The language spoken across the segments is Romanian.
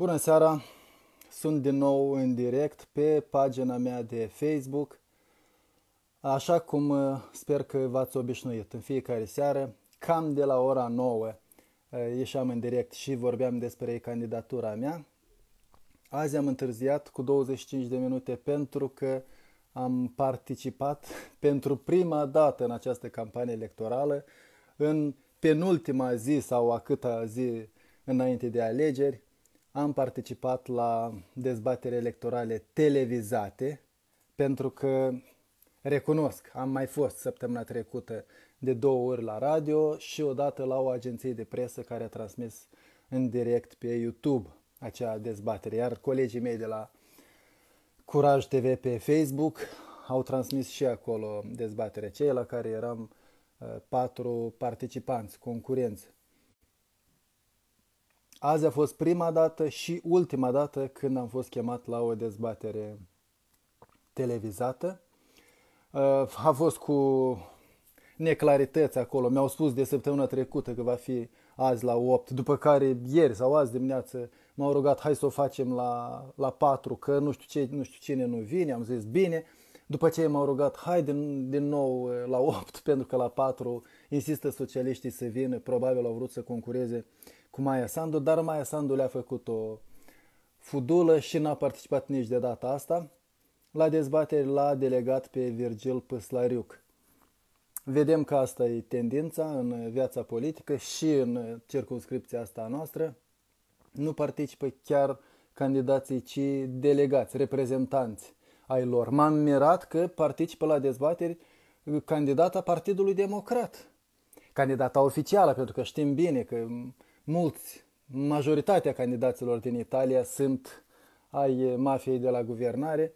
Bună seara! Sunt din nou în direct pe pagina mea de Facebook. Așa cum uh, sper că v-ați obișnuit în fiecare seară, cam de la ora 9 uh, ieșeam în direct și vorbeam despre candidatura mea. Azi am întârziat cu 25 de minute pentru că am participat pentru prima dată în această campanie electorală în penultima zi sau a câta zi înainte de alegeri am participat la dezbatere electorale televizate pentru că recunosc, am mai fost săptămâna trecută de două ori la radio și odată la o agenție de presă care a transmis în direct pe YouTube acea dezbatere, iar colegii mei de la Curaj TV pe Facebook au transmis și acolo dezbatere, cei la care eram uh, patru participanți, concurenți. Azi a fost prima dată și ultima dată când am fost chemat la o dezbatere televizată. Uh, a fost cu neclarități acolo. Mi-au spus de săptămâna trecută că va fi azi la 8, după care ieri sau azi dimineață m-au rugat hai să o facem la, la 4, că nu știu, ce, nu știu cine nu vine, am zis bine. După ce m-au rugat hai din, din nou uh, la 8, pentru că la 4 insistă socialiștii să vină, probabil au vrut să concureze cu Maia Sandu, dar Maia Sandu le-a făcut o fudulă și n-a participat nici de data asta. La dezbatere l-a delegat pe Virgil Păslariuc. Vedem că asta e tendința în viața politică și în circunscripția asta noastră. Nu participă chiar candidații, ci delegați, reprezentanți ai lor. M-am mirat că participă la dezbateri candidata Partidului Democrat. Candidata oficială, pentru că știm bine că mulți, majoritatea candidaților din Italia sunt ai mafiei de la guvernare,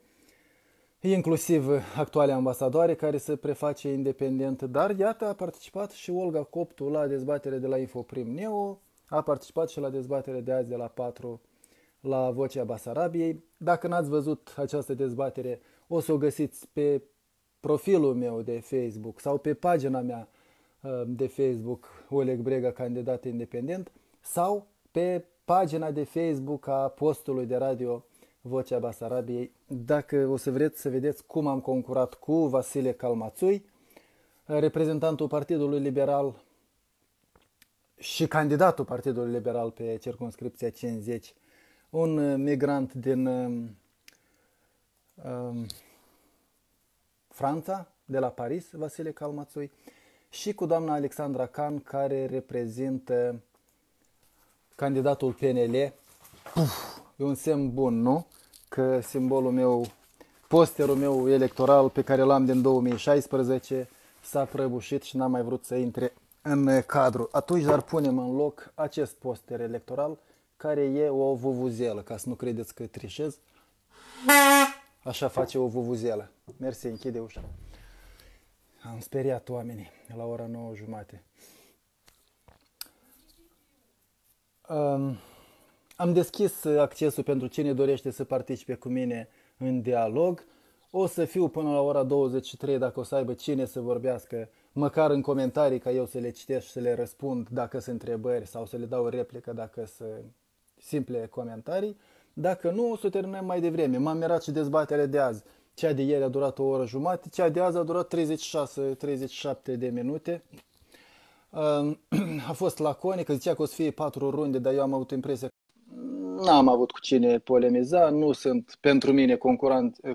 inclusiv actuale ambasadoare care se preface independent, dar iată a participat și Olga Coptu la dezbatere de la Infoprim Neo, a participat și la dezbatere de azi de la 4 la Vocea Basarabiei. Dacă n-ați văzut această dezbatere, o să o găsiți pe profilul meu de Facebook sau pe pagina mea uh, de Facebook Oleg Brega, candidat independent sau pe pagina de Facebook a postului de radio Vocea Basarabiei, dacă o să vreți să vedeți cum am concurat cu Vasile Calmațui, reprezentantul Partidului Liberal și candidatul Partidului Liberal pe circunscripția 50, un migrant din um, um, Franța, de la Paris, Vasile Calmațui, și cu doamna Alexandra Can, care reprezintă candidatul PNL, puf, e un semn bun, nu? Că simbolul meu, posterul meu electoral pe care l-am din 2016 s-a prăbușit și n-am mai vrut să intre în cadru. Atunci dar punem în loc acest poster electoral care e o vuvuzelă, ca să nu credeți că trișez. Așa face o vuvuzelă. Mersi, închide ușa. Am speriat oamenii la ora 9 jumate. Um, am deschis accesul pentru cine dorește să participe cu mine în dialog. O să fiu până la ora 23 dacă o să aibă cine să vorbească, măcar în comentarii ca eu să le citesc și să le răspund dacă sunt întrebări sau să le dau o replică dacă sunt simple comentarii. Dacă nu, o să terminăm mai devreme. M-am mirat și dezbaterea de azi. Cea de ieri a durat o oră jumate, cea de azi a durat 36-37 de minute. a fost laconic, zicea că o să fie patru runde, dar eu am avut impresia că n-am avut cu cine polemiza, nu sunt pentru mine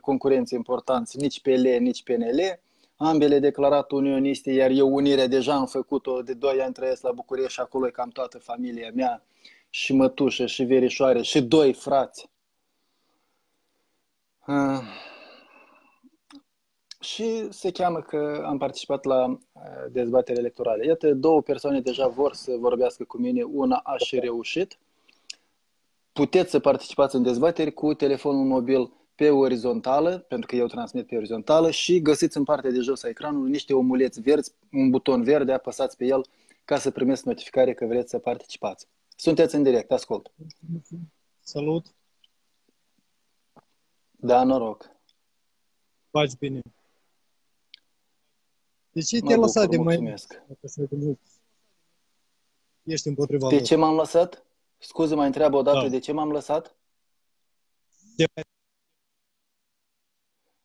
concurenți importanți nici PL, nici PNL. Ambele declarat unioniste, iar eu unirea deja am făcut-o de 2 ani trăiesc la București și acolo e cam toată familia mea, și mătușă, și verișoare, și doi frați. Uh, și se cheamă că am participat la uh, dezbatere electorale. Iată, două persoane deja vor să vorbească cu mine, una a și reușit. Puteți să participați în dezbateri cu telefonul mobil pe orizontală, pentru că eu transmit pe orizontală și găsiți în partea de jos a ecranului niște omuleți verzi, un buton verde, apăsați pe el ca să primiți notificare că vreți să participați. Sunteți în direct, ascult. Salut! Da, noroc! Faci bine! De ce te-ai lăsat de mai mulțumesc. Ești împotriva De ce m-am lăsat? Scuze, mai întreabă o dată Da. de ce m-am lăsat? De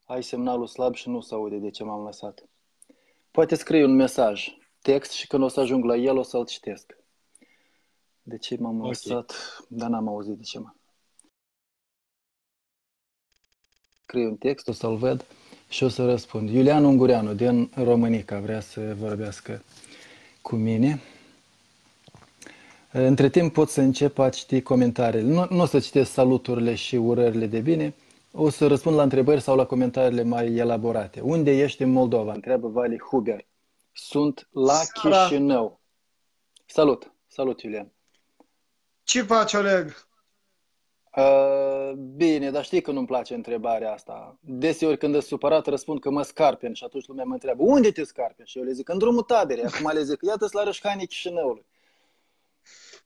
Ai semnalul slab și nu se aude de ce m-am lăsat. Poate scrie un mesaj, text și când o să ajung la el o să-l citesc. De ce m-am Ok. lăsat? Dar n-am auzit de ce m Scrie un text, o să-l văd și o să răspund. Iulian Ungureanu din Românica vrea să vorbească cu mine. Între timp pot să încep a citi comentariile. Nu, nu o să citesc saluturile și urările de bine, o să răspund la întrebări sau la comentariile mai elaborate. Unde ești în Moldova? Întreabă Vali Huber. Sunt la Sara. Chișinău. Salut! Salut, Iulian! Ce faci, Oleg? Uh, bine, dar știi că nu-mi place întrebarea asta. Deseori când sunt supărat răspund că mă scarpen și atunci lumea mă întreabă unde te scarpen? Și eu le zic în drumul taberei. Acum le zic iată-s la Rășcanii Chișinăului.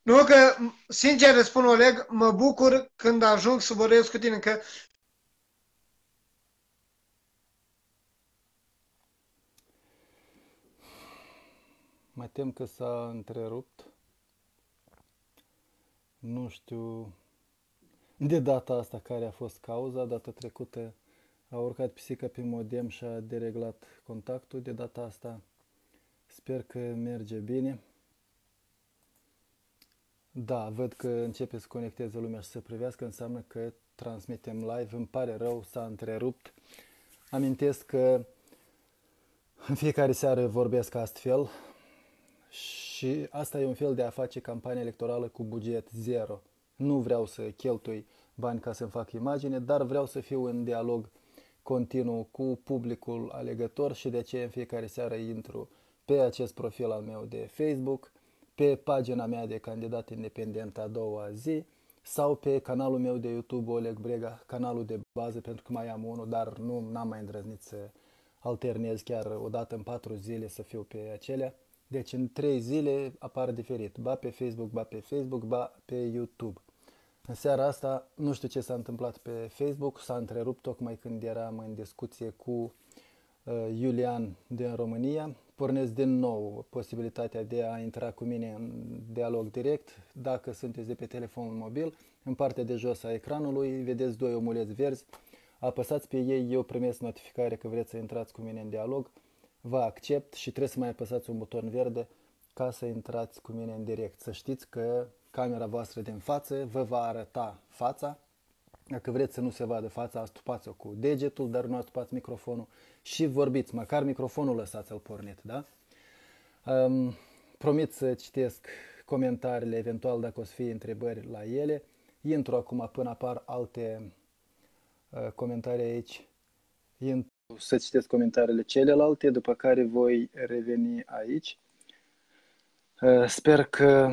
Nu că, sincer îți spun, Oleg, mă bucur când ajung să vorbesc cu tine, că Mă tem că s-a întrerupt. Nu știu de data asta care a fost cauza. Data trecută a urcat pisica pe modem și a dereglat contactul. De data asta sper că merge bine. Da, văd că începe să conecteze lumea și să privească, înseamnă că transmitem live. Îmi pare rău, s-a întrerupt. Amintesc că în fiecare seară vorbesc astfel și asta e un fel de a face campanie electorală cu buget zero. Nu vreau să cheltui bani ca să-mi fac imagine, dar vreau să fiu în dialog continuu cu publicul alegător și de aceea în fiecare seară intru pe acest profil al meu de Facebook, pe pagina mea de candidat independent a doua zi sau pe canalul meu de YouTube Oleg Brega, canalul de bază pentru că mai am unul, dar nu am mai îndrăznit să alternez chiar o dată în patru zile să fiu pe acelea. Deci în trei zile apar diferit, ba pe Facebook, ba pe Facebook, ba pe YouTube. În seara asta nu știu ce s-a întâmplat pe Facebook, s-a întrerupt tocmai când eram în discuție cu uh, Iulian din România. Pornesc din nou posibilitatea de a intra cu mine în dialog direct. Dacă sunteți de pe telefonul mobil, în partea de jos a ecranului vedeți doi omuleți verzi. Apăsați pe ei, eu primesc notificare că vreți să intrați cu mine în dialog. Vă accept și trebuie să mai apăsați un buton verde ca să intrați cu mine în direct. Să știți că camera voastră din față vă va arăta fața. Dacă vreți să nu se vadă fața, astupați-o cu degetul, dar nu astupați microfonul și vorbiți. Măcar microfonul lăsați-l pornit, da? Um, promit să citesc comentariile, eventual dacă o să fie întrebări la ele. Intru acum până apar alte uh, comentarii aici. Intru să citesc comentariile celelalte, după care voi reveni aici. Uh, Sper că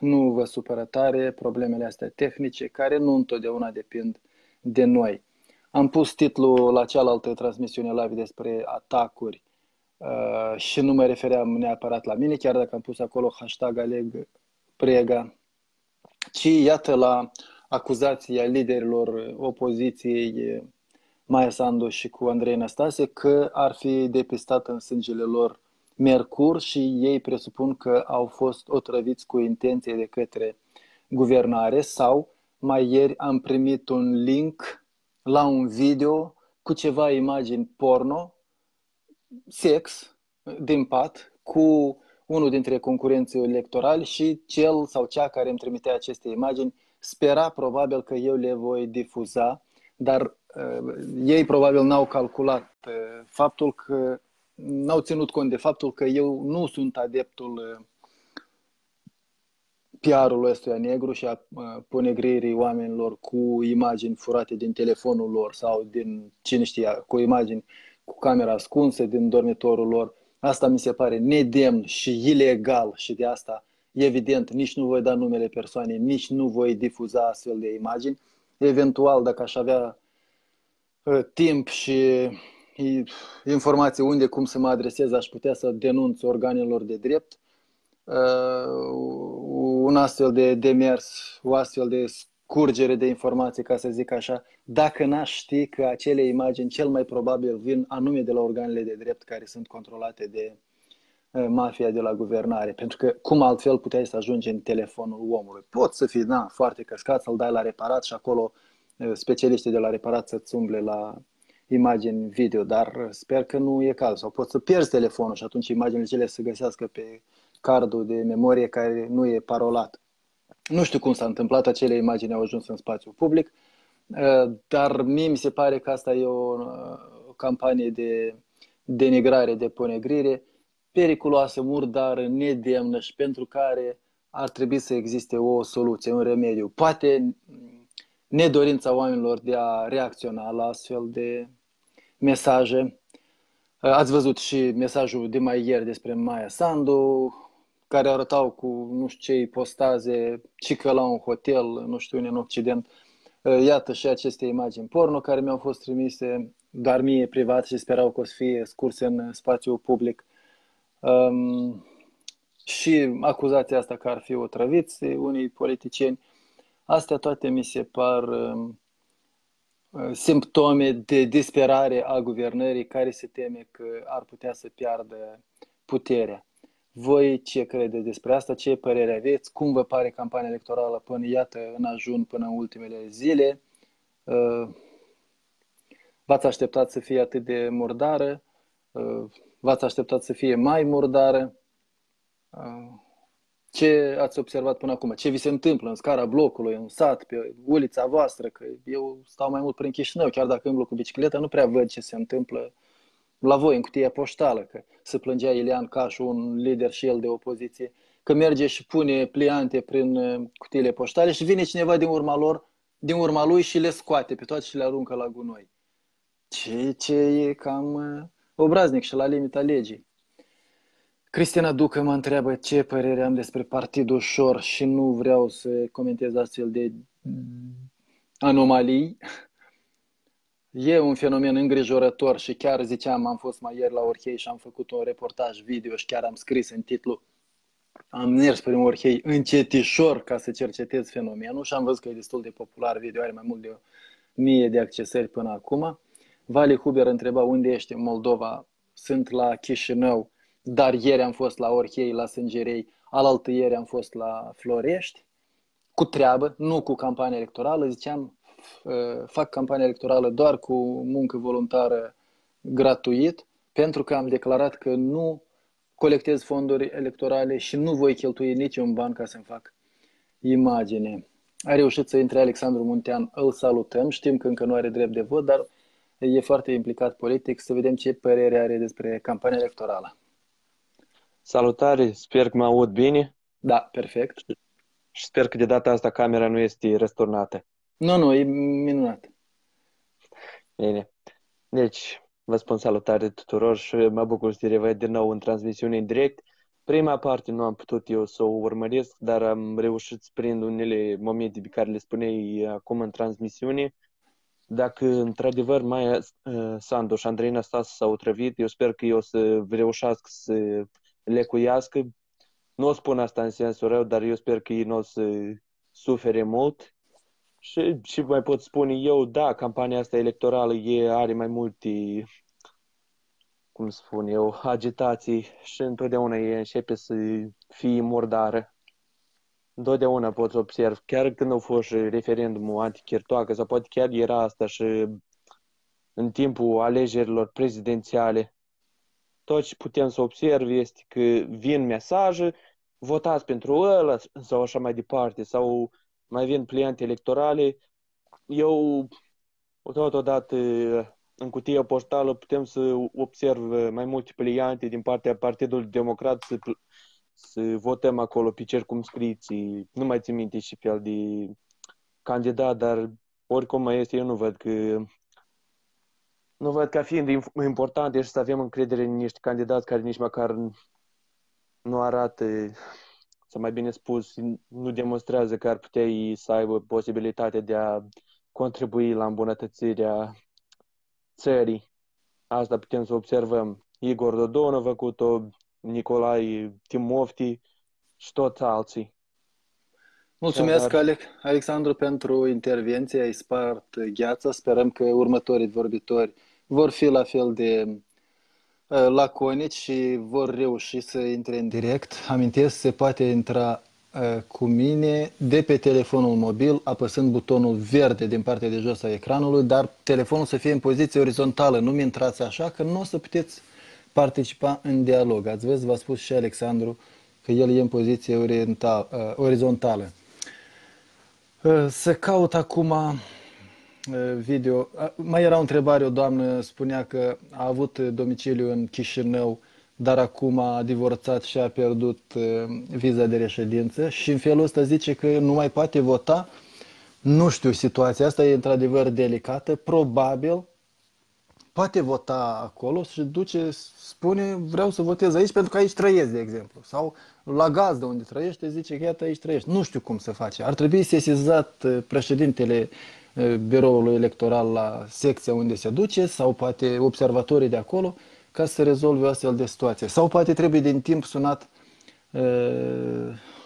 nu vă supără tare problemele astea tehnice, care nu întotdeauna depind de noi. Am pus titlul la cealaltă transmisiune live despre atacuri uh, și nu mă refeream neapărat la mine, chiar dacă am pus acolo hashtag Aleg Prega, ci iată la acuzația liderilor opoziției Maia Sandu și cu Andrei Năstase că ar fi depistat în sângele lor mercur și ei presupun că au fost otrăviți cu intenție de către guvernare sau mai ieri am primit un link la un video cu ceva imagini porno, sex, din pat, cu unul dintre concurenții electorali și cel sau cea care îmi trimitea aceste imagini spera probabil că eu le voi difuza, dar uh, ei probabil n-au calculat uh, faptul că n-au ținut cont de faptul că eu nu sunt adeptul uh, PR-ului ăstuia negru și a uh, ponegririi oamenilor cu imagini furate din telefonul lor sau din cine știa, cu imagini cu camera ascunsă din dormitorul lor. Asta mi se pare nedemn și ilegal și de asta, evident, nici nu voi da numele persoanei, nici nu voi difuza astfel de imagini. Eventual, dacă aș avea uh, timp și i- informații unde, cum să mă adresez, aș putea să denunț organelor de drept uh, un astfel de demers, o astfel de scurgere de informații, ca să zic așa, dacă n-aș ști că acele imagini cel mai probabil vin anume de la organele de drept care sunt controlate de mafia de la guvernare, pentru că cum altfel puteai să ajungi în telefonul omului? Poți să fii, na, foarte căscat, să-l dai la reparat și acolo specialiștii de la reparat să-ți umble la imagini video, dar sper că nu e cazul. Sau poți să pierzi telefonul și atunci imaginile cele să găsească pe cardul de memorie care nu e parolat. Nu știu cum s-a întâmplat, acele imagini au ajuns în spațiu public, dar mie mi se pare că asta e o, o campanie de denigrare, de ponegrire, periculoasă, murdară, nedemnă și pentru care ar trebui să existe o soluție, un remediu. Poate nedorința oamenilor de a reacționa la astfel de mesaje. Ați văzut și mesajul de mai ieri despre Maia Sandu, care arătau cu nu știu ce postaze, cică la un hotel, nu știu unde în Occident. Iată și aceste imagini porno care mi-au fost trimise doar mie privat și sperau că o să fie scurse în spațiu public. Um, și acuzația asta că ar fi otrăviți unii politicieni. Astea toate mi se par um, simptome de disperare a guvernării care se teme că ar putea să piardă puterea. Voi ce credeți despre asta? Ce părere aveți? Cum vă pare campania electorală până, iată, în ajun până în ultimele zile? Uh, v-ați așteptat să fie atât de murdară? Uh, v-ați așteptat să fie mai murdară? Uh, ce ați observat până acum? Ce vi se întâmplă în scara blocului, în sat, pe ulița voastră? Că eu stau mai mult prin Chișinău, chiar dacă îmblu cu bicicleta, nu prea văd ce se întâmplă la voi, în cutia poștală, că se plângea Ilian Cașu, un lider și el de opoziție, că merge și pune pliante prin uh, cutiile poștale și vine cineva din urma lor, din urma lui și le scoate pe toate și le aruncă la gunoi. Ce, ce e cam uh, obraznic și la limita legii. Cristina Ducă mă întreabă ce părere am despre Partidul Ușor și nu vreau să comentez astfel de anomalii. E un fenomen îngrijorător și chiar ziceam, am fost mai ieri la Orhei și am făcut un reportaj video și chiar am scris în titlu am mers prin Orhei încetișor ca să cercetez fenomenul și am văzut că e destul de popular video, are mai mult de o mie de accesări până acum. Vali Huber întreba unde ești în Moldova, sunt la Chișinău, dar ieri am fost la Orhei, la Sângerei, alaltă ieri am fost la Florești, cu treabă, nu cu campanie electorală, ziceam, fac campanie electorală doar cu muncă voluntară gratuit, pentru că am declarat că nu colectez fonduri electorale și nu voi cheltui niciun ban ca să-mi fac imagine. A reușit să intre Alexandru Muntean, îl salutăm, știm că încă nu are drept de vot, dar e foarte implicat politic, să vedem ce părere are despre campania electorală. Salutare, sper că mă aud bine. Da, perfect. Și sper că de data asta camera nu este răsturnată. Nu, nu, e minunat. Bine. Deci, vă spun salutare tuturor și mă bucur să te revăd din nou în transmisiune în direct. Prima parte nu am putut eu să o urmăresc, dar am reușit să prind unele momente pe care le spuneai acum în transmisiune. Dacă într-adevăr mai uh, Sandu și Andrei Năstase s-au trăvit, eu sper că eu o să reușească să lecuiască. Nu o spun asta în sensul rău, dar eu sper că ei nu o să sufere mult. Și, și mai pot spune eu, da, campania asta electorală e, are mai multe, cum spun eu, agitații și întotdeauna e începe să fie murdară. Întotdeauna pot observ, chiar când au fost referendumul antichirtoacă, sau poate chiar era asta și în timpul alegerilor prezidențiale, tot ce putem să observ este că vin mesaje, votați pentru ăla sau așa mai departe, sau mai vin pliante electorale. Eu, totodată, în cutia poștală putem să observ mai multe pliante din partea Partidului Democrat să, să votăm acolo pe circumscripții. Nu mai țin minte și fel de candidat, dar oricum mai este, eu nu văd că nu văd ca fiind important și să avem încredere în niște candidați care nici măcar nu arată, să mai bine spus, nu demonstrează că ar putea să aibă posibilitatea de a contribui la îmbunătățirea țării. Asta putem să observăm. Igor Dodon a făcut-o, Nicolae Timofti și toți alții. Mulțumesc, Dar... Alexandru, pentru intervenție. Ai spart gheața. Sperăm că următorii vorbitori vor fi la fel de uh, laconici și vor reuși să intre în direct. Amintesc, se poate intra uh, cu mine de pe telefonul mobil, apăsând butonul verde din partea de jos a ecranului, dar telefonul să fie în poziție orizontală. Nu-mi intrați așa că nu o să puteți participa în dialog. Ați văzut, v-a spus și Alexandru, că el e în poziție oriental, uh, orizontală. Uh, se caut acum uh, video. Mai era o întrebare, o doamnă spunea că a avut domiciliu în Chișinău, dar acum a divorțat și a pierdut viza de reședință și în felul ăsta zice că nu mai poate vota. Nu știu, situația asta e într-adevăr delicată. Probabil poate vota acolo și duce, spune vreau să votez aici pentru că aici trăiesc, de exemplu. Sau la gazdă unde trăiește, zice că iată aici trăiești. Nu știu cum să face. Ar trebui sesizat uh, președintele uh, biroului electoral la secția unde se duce sau poate observatorii de acolo ca să rezolve o astfel de situație. Sau poate trebuie din timp sunat uh,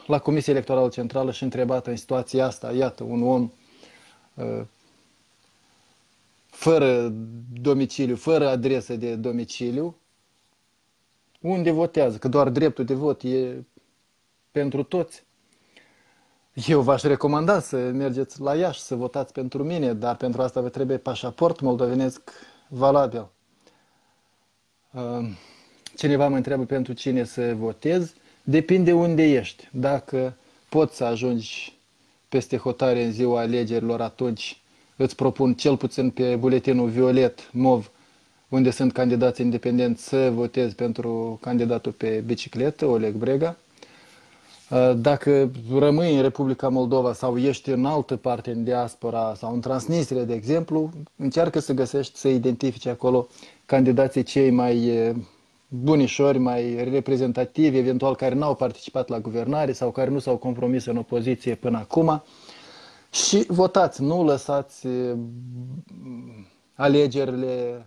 la Comisia Electorală Centrală și întrebat în situația asta, iată, un om fără domiciliu, fără adresă de domiciliu, unde votează, că doar dreptul de vot e pentru toți. Eu v-aș recomanda să mergeți la Iași să votați pentru mine, dar pentru asta vă trebuie pașaport moldovenesc valabil. Cineva mă întreabă pentru cine să votez. Depinde unde ești. Dacă poți să ajungi peste hotare în ziua alegerilor, atunci îți propun cel puțin pe buletinul violet, mov, unde sunt candidați independenți, să votezi pentru candidatul pe bicicletă, Oleg Brega. Dacă rămâi în Republica Moldova sau ești în altă parte, în diaspora sau în Transnistria, de exemplu, încearcă să găsești, să identifici acolo candidații cei mai bunișori, mai reprezentativi, eventual care n-au participat la guvernare sau care nu s-au compromis în opoziție până acum. Și votați, nu lăsați alegerile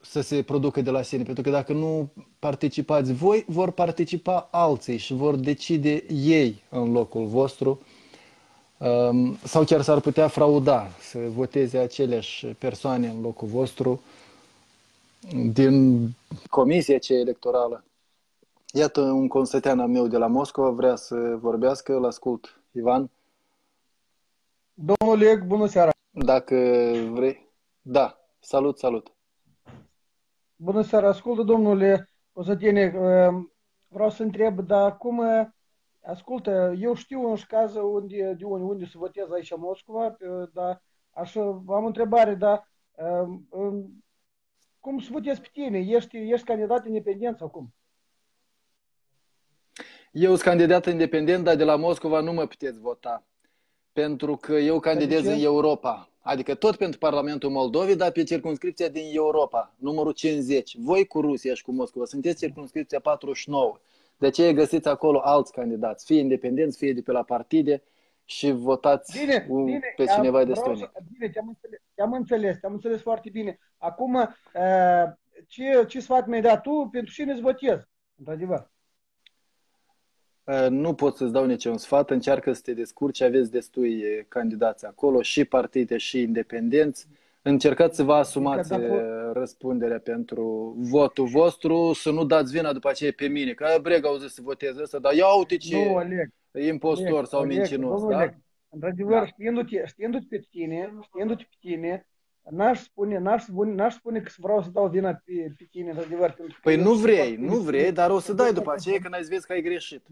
să se producă de la sine, pentru că dacă nu participați voi, vor participa alții și vor decide ei în locul vostru um, sau chiar s-ar putea frauda, să voteze aceleași persoane în locul vostru din comisia ce electorală. Iată un consătean al meu de la Moscova vrea să vorbească, îl ascult. Ivan? Domnul Leg, bună seara! Dacă vrei... Da, salut, salut! Bună seara, ascultă domnule Constantine, ehm, vreau să întreb, dar cum, ascultă, eu știu în caz unde, de unde, unde să votez aici în Moscova, dar așa, am o întrebare, dar ehm, cum să votez pe tine? Ești, ești candidat independent sau cum? Eu sunt candidat independent, dar de la Moscova nu mă puteți vota pentru că eu candidez în Europa. Adică tot pentru Parlamentul Moldovei, dar pe circunscripția din Europa, numărul 50. Voi cu Rusia și cu Moscova sunteți circunscripția 49. De aceea găsiți acolo alți candidați, fie independenți, fie de pe la partide și votați bine, bine, pe cineva de stănic. Bine, te-am înțeles, te-am înțeles, te-am înțeles foarte bine. Acum, ce, ce sfat mi-ai dat tu, pentru cine îți votez, într-adevăr? Nu pot să-ți dau niciun sfat, încearcă să te descurci, aveți destui candidați acolo, și partide, și independenți. Încercați să vă asumați răspunderea pentru votul vostru, să nu dați vina după aceea pe mine, că Breg au zis să votez ăsta, dar ia uite ce nu, Oleg, impostor Oleg, sau mincinos, da? Oleg, într-adevăr, da. știindu-te, știindu-te pe tine, știindu-te pe tine, n-aș spune, n-aș spune, n-aș spune că vreau să dau vina pe, pe tine, într-adevăr. Păi nu vrei, nu vrei, dar o să dai după aceea când ai vezi că ai greșit.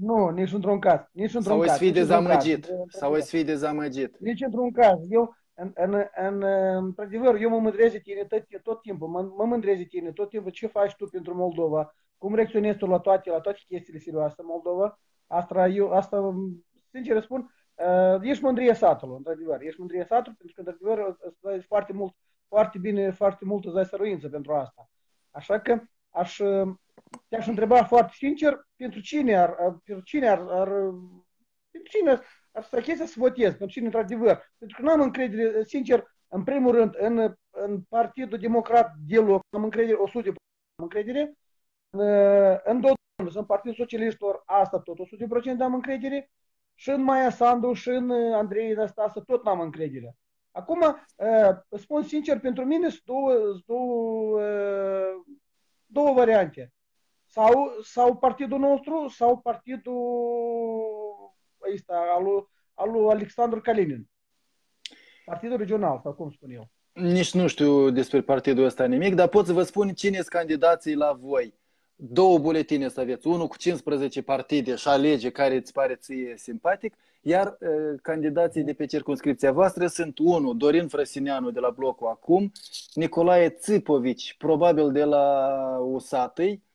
Nu, nici într-un caz. Nici într-un Sau caz. Sau fi dezamăgit. Sau îți fi dezamăgit. Nici într-un caz. Eu, în, în, în, într-adevăr, eu mă mândrez de tine tot, tot timpul. Mă, mă mândrez de tine tot timpul. Ce faci tu pentru Moldova? Cum reacționezi tu la toate, la toate chestiile serioase Moldova? Asta, eu, asta sincer spun, uh, ești mândrie satului, într-adevăr. Ești mândrie satului pentru că, într-adevăr, îți foarte mult, foarte bine, foarte mult îți dai săruință pentru asta. Așa că aș, te-aș întreba foarte sincer, pentru cine ar, pentru cine ar, ar pentru cine ar să chestia să votez, pentru cine într-adevăr. Pentru că nu am încredere, sincer, în primul rând, în, în Partidul Democrat deloc, am încredere, 100% am încredere, în, în Dodon, în Partidul Socialiștilor, asta tot 100% am încredere, și în Maia Sandu, și în Andrei Năstasă, tot n-am încredere. Acum, uh, spun sincer, pentru mine sunt două, două, uh, două variante. Sau, sau partidul nostru, sau partidul ăsta, al lui, al lui Alexandru Kalinin. Partidul regional, sau cum spun eu. Nici nu știu despre partidul ăsta nimic, dar pot să vă spun cine sunt candidații la voi. Două buletine să aveți, unul cu 15 partide și alege care îți pare ție simpatic, iar uh, candidații de pe circunscripția voastră sunt unul, Dorin Frăsineanu de la blocul Acum, Nicolae Țipovici, probabil de la Usatăi,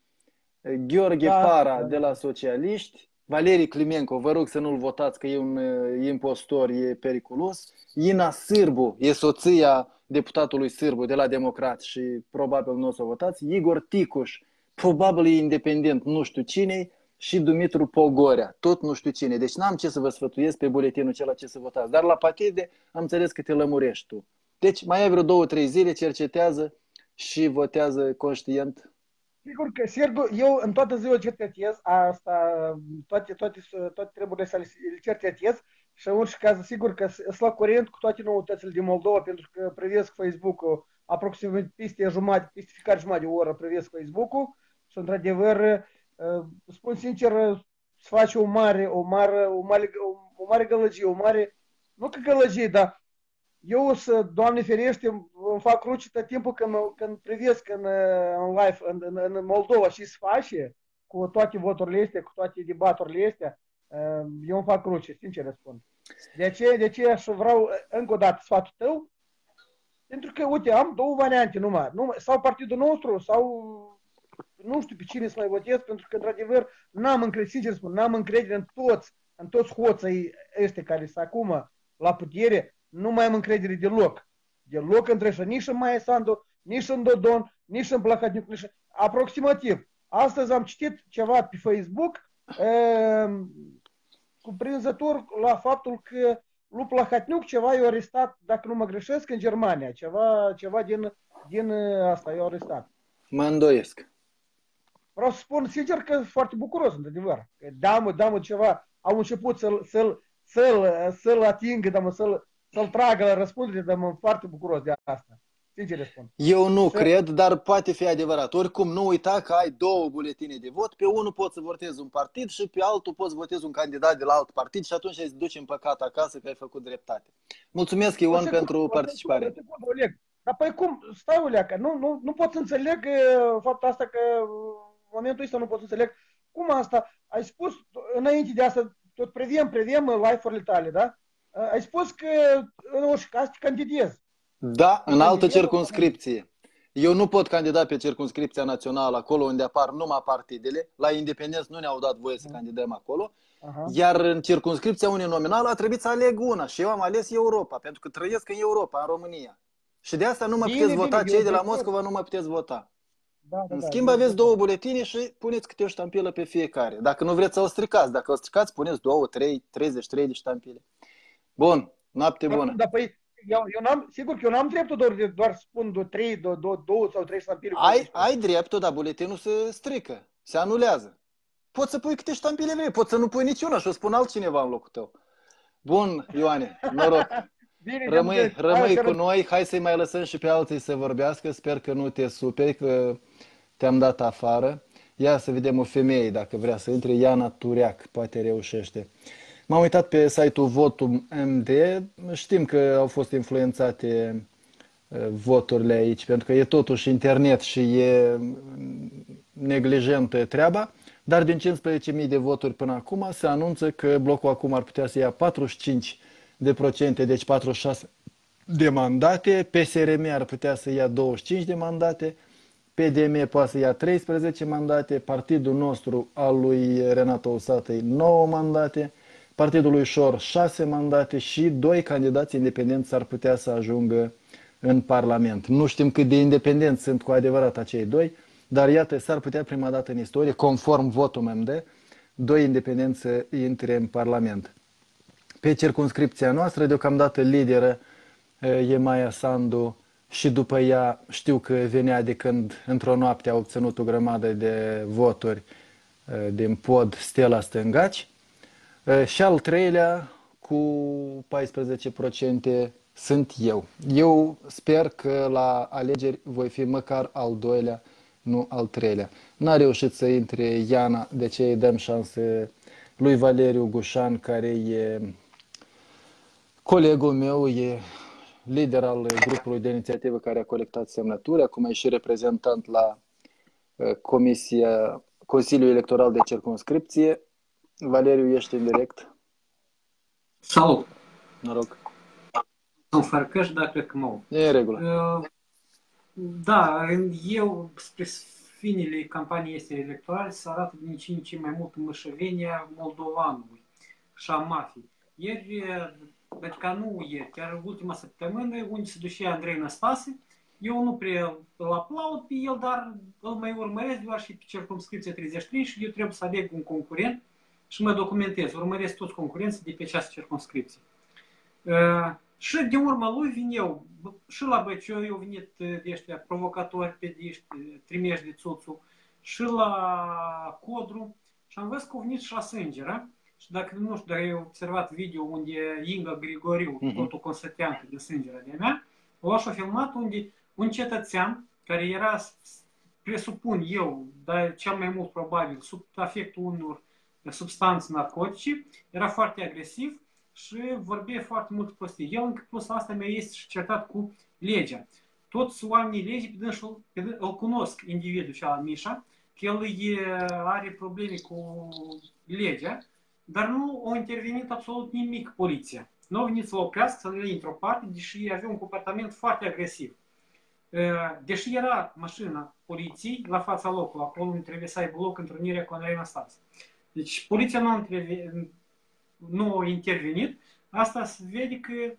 Gheorghe da, Para da. de la Socialiști, Valerii Climenco, vă rog să nu-l votați că e un uh, impostor, e periculos. Ina Sârbu, e soția deputatului Sârbu de la Democrat și probabil nu o să o votați. Igor Ticuș, probabil e independent, nu știu cine și Dumitru Pogorea, tot nu știu cine. Deci n-am ce să vă sfătuiesc pe buletinul cela ce să votați. Dar la partide am înțeles că te lămurești tu. Deci mai ai vreo două, trei zile, cercetează și votează conștient Sigur că, Sergu, eu în toată ziua cercetez asta, toate, toate, toate treburile să le cercetez și în orice caz, sigur că sunt la curent cu toate noutățile din Moldova, pentru că privesc Facebook-ul aproximativ peste jumătate, peste fiecare jumătate de oră privesc Facebook-ul și într-adevăr, spun sincer, se face o mare, o mare, o mare, o mare gălăgie, o mare, nu că gălăgie, dar eu o să, Doamne ferește, îmi fac cruce tot timpul când, când privesc în, în live în, în, în Moldova și se face cu toate voturile astea, cu toate debaturile astea, eu îmi fac cruce, sincer răspund. De ce, de ce aș vreau încă o dată sfatul tău? Pentru că, uite, am două variante numai. numai sau partidul nostru, sau nu știu pe cine să mai votez, pentru că, într-adevăr, n-am încredere, sincer spun, n-am încredere în toți, în toți hoții ăștia care sunt acum la putere, nu mai am încredere deloc. Deloc între așa, nici în Maia Sandu, nici în Dodon, nici în Plahotniuc, nici aproximativ. Astăzi am citit ceva pe Facebook e, ehm, cuprinzător la faptul că lui Plahotniuc ceva i-a arestat, dacă nu mă greșesc, în Germania. Ceva, ceva din, din asta i-a arestat. Mă îndoiesc. Vreau să spun sincer că sunt foarte bucuros, într-adevăr. Da, mă, da, mă, ceva. Au început să-l, să-l, să-l, să-l atingă, da, mă, să-l, să-l tragă la răspundere, dar mă foarte bucuros de asta. Sincer spun. Eu nu să... cred, dar poate fi adevărat. Oricum, nu uita că ai două buletine de vot. Pe unul poți să votezi un partid și pe altul poți să votezi un candidat de la alt partid și atunci îți duci în păcat acasă că ai făcut dreptate. Mulțumesc, Ion, pentru cum, participare. Secundă, Oleg. Dar păi cum, stai, Oleacă, nu, nu, nu pot să înțeleg uh, faptul asta că în momentul ăsta nu pot să înțeleg cum asta, ai spus înainte de asta, tot previem, previem live-urile tale, da? Ai spus că în orice caz te candidezi. Da, în altă circunscripție. Eu nu pot candida pe circunscripția națională, acolo unde apar numai partidele. La independență nu ne-au dat voie să candidăm acolo. Aha. Iar în circunscripția uninominală a trebuit să aleg una și eu am ales Europa, pentru că trăiesc în Europa, în România. Și de asta nu mă bine, puteți bine, vota, cei de la Moscova nu mă puteți vota. Da, da, în da, schimb, da, aveți două buletine și puneți câte o ștampilă pe fiecare. Dacă nu vreți să o stricați, dacă o stricați, puneți două, trei, 33 de ștampile. Bun, noapte bună. Da, păi, eu, eu n-am, sigur că eu n-am dreptul doar, de, doar spun două, trei, două, două, două sau trei ștampile. Ai, ai dreptul, dar buletinul se strică, se anulează. Poți să pui câte ștampile vrei, poți să nu pui niciuna și o spun altcineva în locul tău. Bun, Ioane, noroc. Bine, rămâi rămâi cu noi, hai să-i mai lăsăm și pe alții să vorbească. Sper că nu te superi, că te-am dat afară. Ia să vedem o femeie, dacă vrea să intre, Iana Tureac, poate reușește. M-am uitat pe site-ul Votum MD, știm că au fost influențate voturile aici, pentru că e totuși internet și e neglijentă treaba, dar din 15.000 de voturi până acum se anunță că blocul acum ar putea să ia 45 de procente, deci 46 de mandate, PSRM ar putea să ia 25 de mandate, PDM poate să ia 13 mandate, partidul nostru al lui Renato Usatăi 9 mandate, Partidul lui Șor 6 mandate și doi candidați independenți ar putea să ajungă în Parlament. Nu știm cât de independenți sunt cu adevărat acei doi, dar iată, s-ar putea prima dată în istorie, conform votul MD, doi independenți să intre în Parlament. Pe circunscripția noastră, deocamdată lideră e Maia Sandu și după ea știu că venea de când într-o noapte a obținut o grămadă de voturi din pod Stela Stângaci. Și al treilea, cu 14% sunt eu. Eu sper că la alegeri voi fi măcar al doilea, nu al treilea. N-a reușit să intre Iana, de ce îi dăm șanse lui Valeriu Gușan, care e colegul meu, e lider al grupului de inițiativă care a colectat semnături, acum e și reprezentant la uh, Comisia Consiliul Electoral de Circumscripție. Valeriu, ești în direct. Salut! Noroc! Sunt Farcăș, dar cred că mă E în regulă. Uh, Da, eu spre finele campaniei este electorale se arată din ce în ce mai mult mășăvenia moldovanului și a mafiei. Ieri, adică nu ieri, chiar ultima săptămână, unde se ducea Andrei Năstase, eu nu prea îl aplaud pe el, dar îl mai urmăresc, doar și pe circumscripția 33 și eu trebuie să aleg un concurent și mă documentez. Urmăresc toți concurenții de pe această circumscripție. Uh, și de urma lui vin eu, și la Băcioi au venit de ăștia provocatori, pediști, trimești de țuțu, și la Codru, și am văzut că au venit și la Sângera. Și dacă nu știu, dacă ai observat video unde Inga Grigoriu, Mhm. totul consăteancă de Sângera de mea, o și-a filmat unde un cetățean care era, presupun eu, dar cel mai mult probabil, sub afectul unor substanțe narcotice, era foarte agresiv și vorbea foarte mult prostii. El, încă plus asta, mi este și certat cu legea. Toți oamenii legii, pe dânsul, pe dâns, îl cunosc individul cel Mișa, că el e, are probleme cu legea, dar nu a intervenit absolut nimic poliția. Nu a venit să-l oprească, să-l iei într-o parte, deși avea un comportament foarte agresiv. Deși era mașina poliției la fața locului, acolo unde trebuie să aibă loc întrunirea cu Andrei Năstase. Deci poliția nu a, interve- nu a intervenit. Asta se vede că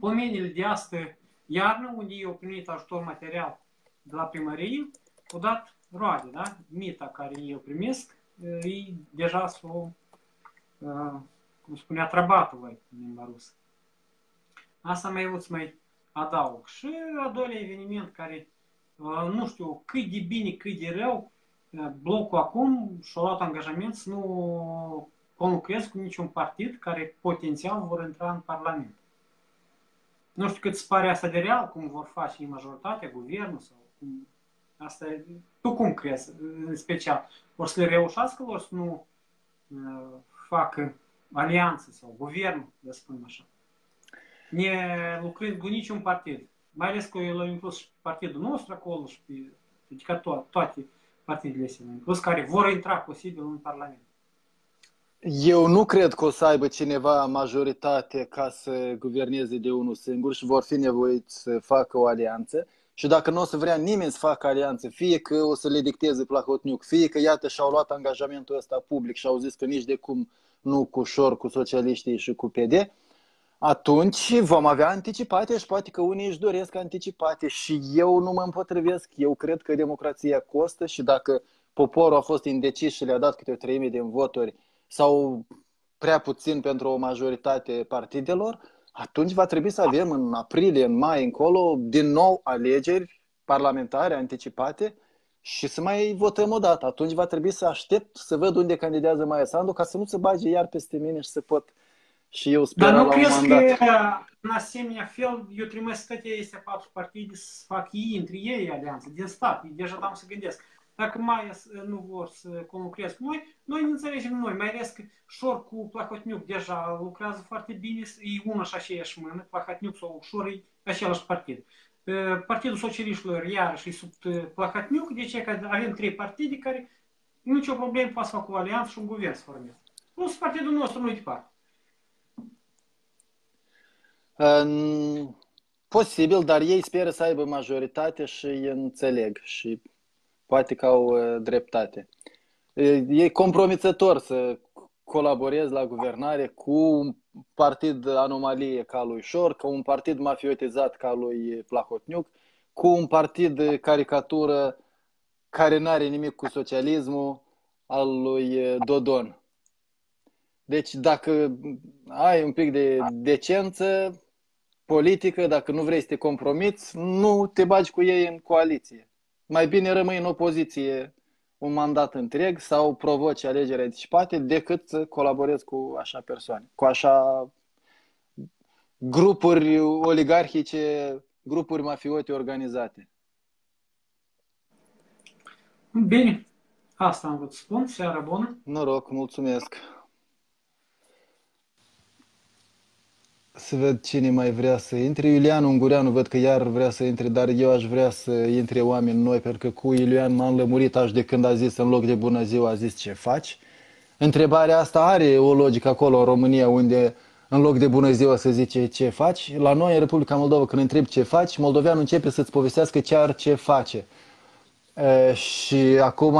pomenile de astă iarnă, unde eu primit ajutor material de la primărie, au dat roade, da? Mita care eu primesc, e deja s-o, cum spunea, trabatului în limba rusă. Asta mai vreau să mai adaug. Și a doilea eveniment care, nu știu cât de bine, cât de rău, blocul acum și-a luat angajament să nu conlucrez cu niciun partid care potențial vor intra în Parlament. Nu știu cât se pare asta de real, cum vor face majoritatea, guvernul sau cum... Asta e... Tu cum crezi, în special? O să le reușească, o să nu uh, facă alianță sau guvernul, să spunem așa. Ne lucrând cu niciun partid. Mai ales că el a inclus și partidul nostru acolo și pe, adică to- toate partidele astea, plus care vor intra posibil în Parlament. Eu nu cred că o să aibă cineva majoritate ca să guverneze de unul singur și vor fi nevoiți să facă o alianță. Și dacă nu o să vrea nimeni să facă alianță, fie că o să le dicteze Plahotniuc, fie că iată și-au luat angajamentul ăsta public și au zis că nici de cum nu cu șor cu socialiștii și cu PD, atunci vom avea anticipate și poate că unii își doresc anticipate și eu nu mă împotrivesc. Eu cred că democrația costă și dacă poporul a fost indecis și le-a dat câte o treime din voturi sau prea puțin pentru o majoritate partidelor, atunci va trebui să avem în aprilie, în mai, încolo, din nou alegeri parlamentare anticipate și să mai votăm o dată. Atunci va trebui să aștept să văd unde candidează Maia Sandu ca să nu se bage iar peste mine și să pot și eu spera Dar nu la un crezi mandat. că în asemenea fel eu trebuie să toate aceste patru partide să facă ei între ei alianță din stat. Eu deja am să gândesc. Dacă mai nu vor să conlucrez cu noi, noi ne înțelegem noi. Mai ales că Șor cu Plahotniuc deja lucrează foarte bine, e una și aceeași mână, Plahotniuc sau Șor e același partid. Partidul Socialiștilor iarăși e sub Plahotniuc, deci e că avem trei partide care nicio problemă poate să facă o alianță și un guvern să formeze. Plus partidul nostru nu-i departe. În- Posibil, dar ei speră să aibă majoritate și înțeleg și poate că au uh, dreptate. E e compromițător să colaborezi la guvernare cu un partid anomalie ca lui Șor, cu un partid mafiotizat ca lui Plahotniuc, cu un partid caricatură care nu are nimic cu socialismul al lui Dodon. Deci dacă ai un pic de decență politică, dacă nu vrei să te compromiți, nu te bagi cu ei în coaliție. Mai bine rămâi în opoziție un mandat întreg sau provoci alegeri anticipate decât să colaborezi cu așa persoane, cu așa grupuri oligarhice, grupuri mafiote organizate. Bine, asta am vrut să spun. Seara bună! Noroc, mulțumesc! Să ved cine mai vrea să intre. Iulian Ungureanu văd că iar vrea să intre, dar eu aș vrea să intre oameni noi, pentru că cu Iulian m-am lămurit aș de când a zis în loc de bună ziua, a zis ce faci. Întrebarea asta are o logică acolo în România, unde în loc de bună ziua să zice ce faci. La noi, în Republica Moldova, când întrebi ce faci, moldoveanul începe să-ți povestească chiar ce face. E, și acum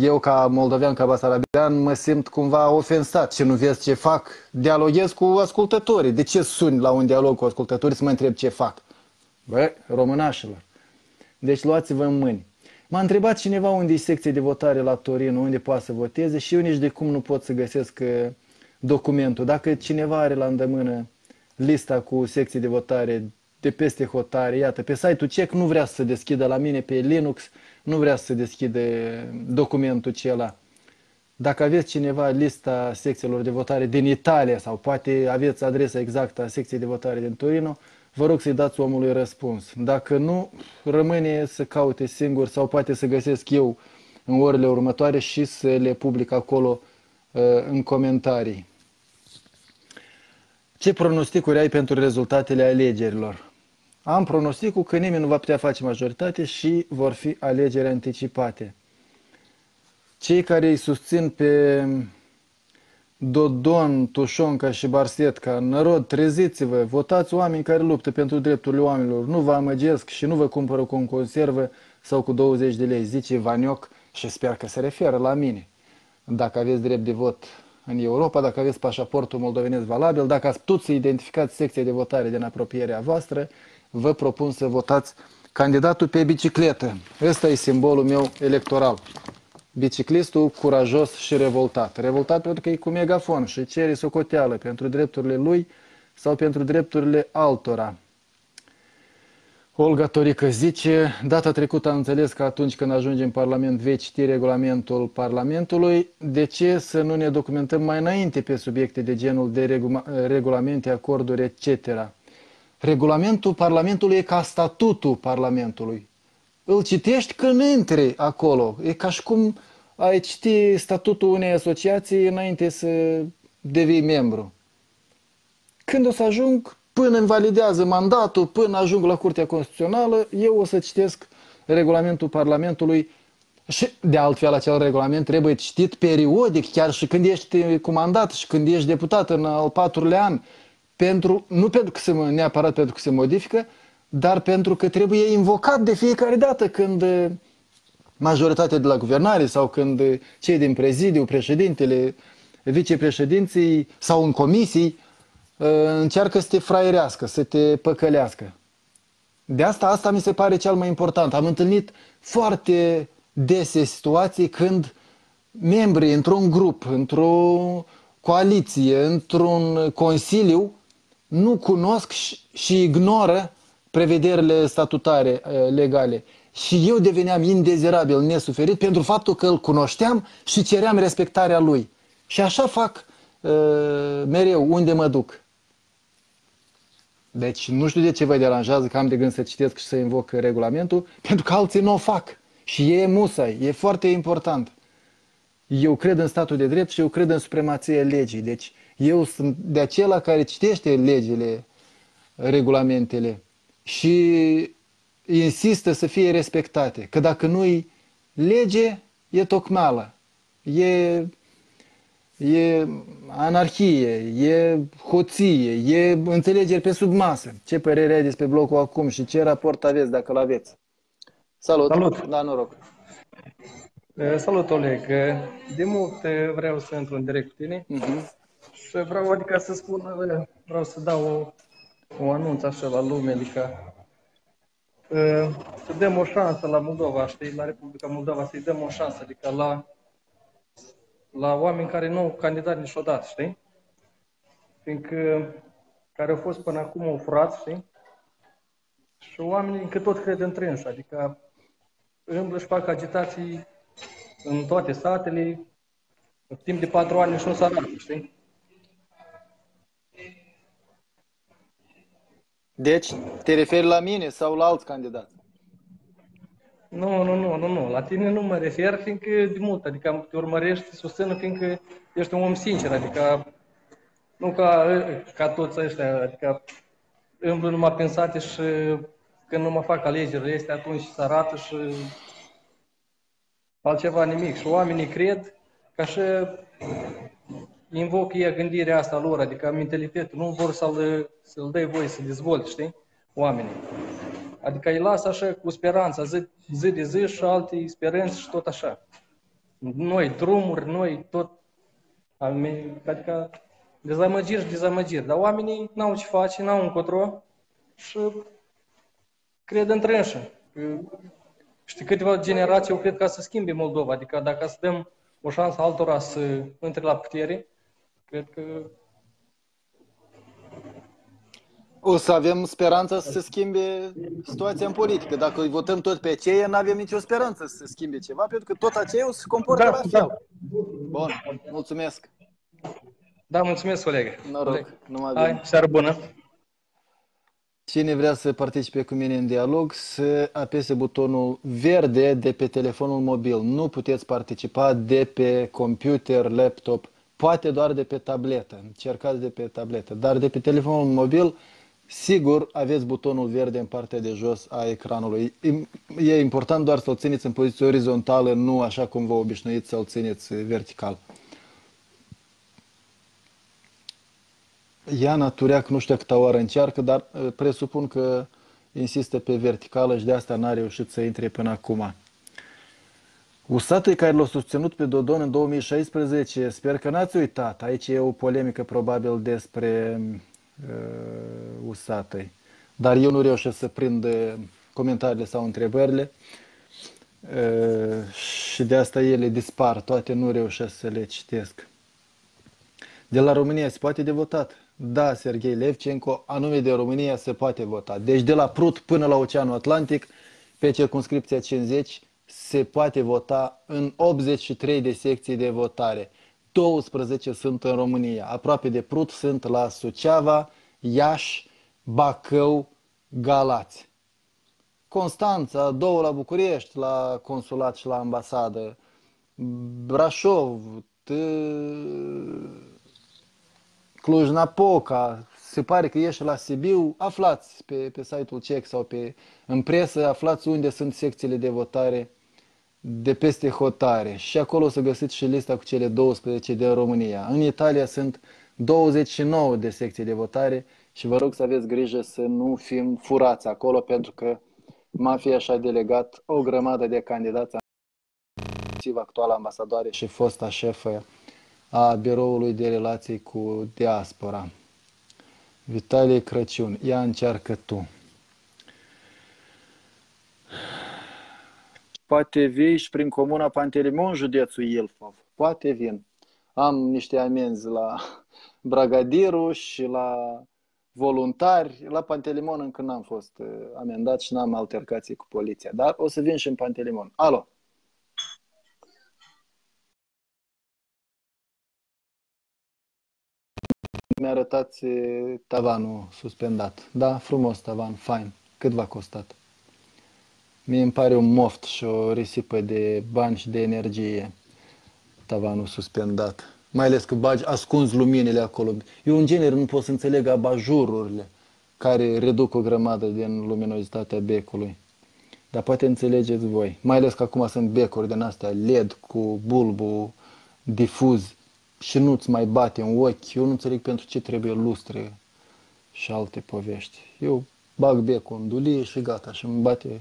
eu ca moldovean, ca basarabian, mă simt cumva ofensat și nu vezi ce fac. Dialoghez cu ascultătorii. De ce suni la un dialog cu ascultătorii să mă întreb ce fac? Bă, românașilor. Deci luați-vă în mâini. M-a întrebat cineva unde e secție de votare la Torino, unde poate să voteze și eu nici de cum nu pot să găsesc documentul. Dacă cineva are la îndemână lista cu secții de votare de peste hotare, iată, pe site-ul CEC nu vrea să se deschidă la mine pe Linux, nu vrea să se deschide documentul acela. Dacă aveți cineva lista secțiilor de votare din Italia sau poate aveți adresa exactă a secției de votare din Torino, vă rog să-i dați omului răspuns. Dacă nu, rămâne să caute singur sau poate să găsesc eu în orele următoare și să le public acolo uh, în comentarii. Ce pronosticuri ai pentru rezultatele alegerilor? Am pronosticul că nimeni nu va putea face majoritate și vor fi alegeri anticipate. Cei care îi susțin pe Dodon, Tușonca și Barsetca, nărod, treziți-vă, votați oameni care luptă pentru drepturile oamenilor, nu vă amăgesc și nu vă cumpără cu un conservă sau cu 20 de lei, zice Vanioc și sper că se referă la mine. Dacă aveți drept de vot în Europa, dacă aveți pașaportul moldovenesc valabil, dacă ați putut să identificați secția de votare din apropierea voastră, vă propun să votați candidatul pe bicicletă. Ăsta e simbolul meu electoral. Biciclistul curajos și revoltat. Revoltat pentru că e cu megafon și cere socoteală pentru drepturile lui sau pentru drepturile altora. Olga Torică zice, data trecută am înțeles că atunci când ajungem în Parlament veți citi regulamentul Parlamentului, de ce să nu ne documentăm mai înainte pe subiecte de genul de regulamente, acorduri, etc. Regulamentul Parlamentului e ca statutul Parlamentului. Îl citești când intri acolo. E ca și cum ai citi statutul unei asociații înainte să devii membru. Când o să ajung, până îmi validează mandatul, până ajung la Curtea Constituțională, eu o să citesc regulamentul Parlamentului și, de altfel, acel regulament trebuie citit periodic, chiar și când ești cu mandat și când ești deputat în al patrulea an, pentru, nu pentru că se, neapărat pentru că se modifică, dar pentru că trebuie invocat de fiecare dată când majoritatea de la guvernare sau când cei din prezidiu, președintele, vicepreședinții sau în comisii Ă, încearcă să te fraierească, să te păcălească. De asta, asta mi se pare cel mai important. Am întâlnit foarte dese situații când membrii într-un grup, într-o coaliție, într-un consiliu, nu cunosc și ignoră prevederile statutare ă, legale. Și eu deveneam indezirabil, nesuferit, pentru faptul că îl cunoșteam și ceream respectarea lui. Și așa fac uh, mereu, unde mă duc. Deci nu știu de ce vă deranjează că am de gând să citesc și să invoc regulamentul, pentru că alții nu o fac. Și e musai, e foarte important. Eu cred în statul de drept și eu cred în supremația legii. Deci eu sunt de acela care citește legile, regulamentele și insistă să fie respectate. Că dacă nu-i lege, e tocmeală. E e anarhie, e hoție, e înțelegeri pe sub masă. Ce părere ai despre blocul acum și ce raport aveți dacă îl aveți? Salut! Salut! Da, noroc! Salut, Oleg! De mult vreau să intru în direct cu tine uh-huh. Și vreau adică să spun, vreau să dau o, o anunț așa la lume, adică să dăm o șansă la Moldova, știi, la Republica Moldova, să-i dăm o șansă, adică la la oameni care nu au candidat niciodată, știi? Fiindcă care au fost până acum au furat, știi? Și oamenii încă tot cred în trâns, adică îmblă și fac agitații în toate statele, în timp de patru ani și nu s-a arată, știi? Deci, te referi la mine sau la alți candidați? Nu, nu, nu, nu, nu. La tine nu mă refer, fiindcă de mult, adică te urmărești, te susțin, fiindcă ești un om sincer, adică nu ca, ca toți ăștia, adică îmblu numai pensate și când nu mă fac alegerile este atunci se arată și altceva nimic. Și oamenii cred că și invoc ei gândirea asta lor, adică mentalitetul, nu vor să-l, să-l dai voie să dezvolte, știi, oamenii. Adică îi lasă așa cu speranța, zi, zi de zi și alte speranțe și tot așa. Noi drumuri, noi tot, adică dezamăgiri și dezamăgiri. Dar oamenii n-au ce face, n-au încotro și cred în trânșă. Știi, câteva generații eu cred ca să schimbe Moldova. Adică dacă să dăm o șansă altora să intre la putere, cred că o să avem speranța să se schimbe situația în politică. Dacă îi votăm tot pe aceia, nu avem nicio speranță să se schimbe ceva, pentru că tot aceia o să se comportă da, la fel. Da. Bun, mulțumesc. Da, mulțumesc, colegă. Noroc, coleg. numai bine. Hai, seară bună. Cine vrea să participe cu mine în dialog, să apese butonul verde de pe telefonul mobil. Nu puteți participa de pe computer, laptop, poate doar de pe tabletă. Încercați de pe tabletă, dar de pe telefonul mobil, sigur aveți butonul verde în partea de jos a ecranului. E important doar să-l țineți în poziție orizontală, nu așa cum vă obișnuiți să-l țineți vertical. Iana Tureac nu știu câta oară încearcă, dar uh, presupun că insistă pe verticală și de asta n-a reușit să intre până acum. Usatăi care l-au susținut pe Dodon în 2016, sper că n-ați uitat. Aici e o polemică probabil despre uh, Usatăi. Dar eu nu reușesc să prind uh, comentariile sau întrebările uh, și de asta ele dispar, toate nu reușesc să le citesc. De la România se poate de votat. Da, Sergei Levcenco, anume de România se poate vota. Deci de la Prut până la Oceanul Atlantic, pe circunscripția 50, se poate vota în 83 de secții de votare. 12 sunt în România. Aproape de Prut sunt la Suceava, Iași, Bacău, Galați. Constanța, două la București, la consulat și la ambasadă. Brașov, Cluj-Napoca, se pare că ieși la Sibiu, aflați pe, pe site-ul CEC sau pe, în presă, aflați unde sunt secțiile de votare de peste hotare și acolo o să găsiți și lista cu cele 12 de România. În Italia sunt 29 de secții de votare și vă rog să aveți grijă să nu fim furați acolo pentru că mafia și-a delegat o grămadă de candidați actuala ambasadoare și fosta șefă a Biroului de Relații cu Diaspora. Vitalie Crăciun, ia încearcă tu. Poate vii și prin comuna Pantelimon, județul Ilfov. Poate vin. Am niște amenzi la Bragadiru și la voluntari. La Pantelimon încă n-am fost uh, amendat și n-am altercații cu poliția. Dar o să vin și în Pantelimon. Alo! mi-arătați tavanul suspendat. Da, frumos tavan, fain. Cât v-a costat? Mie îmi pare un moft și o risipă de bani și de energie tavanul suspendat. Mai ales că bagi, ascunzi luminile acolo. Eu, în genere, nu pot să înțeleg abajururile care reduc o grămadă din luminozitatea becului. Dar poate înțelegeți voi. Mai ales că acum sunt becuri din astea LED cu bulbul difuz și nu-ți mai bate în ochi. Eu nu înțeleg pentru ce trebuie lustre și alte povești. Eu bag becul în dulie și gata și îmi bate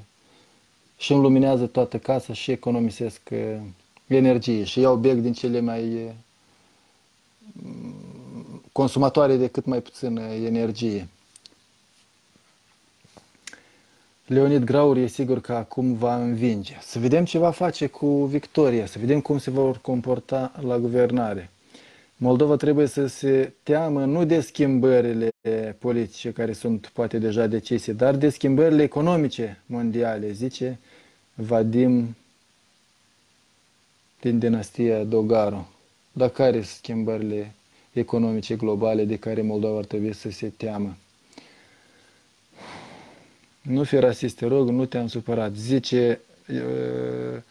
și îmi luminează toată casa și economisesc uh, energie și iau bec din cele mai uh, consumatoare de cât mai puțină energie. Leonid Graur e sigur că acum va învinge. Să vedem ce va face cu Victoria, să vedem cum se vor comporta la guvernare. Moldova trebuie să se teamă nu de schimbările politice care sunt poate deja decise, dar de schimbările economice mondiale, zice Vadim din dinastia Dogaru. Dar care sunt schimbările economice globale de care Moldova ar trebui să se teamă? Nu fi rasist, te rog, nu te-am supărat. Zice uh,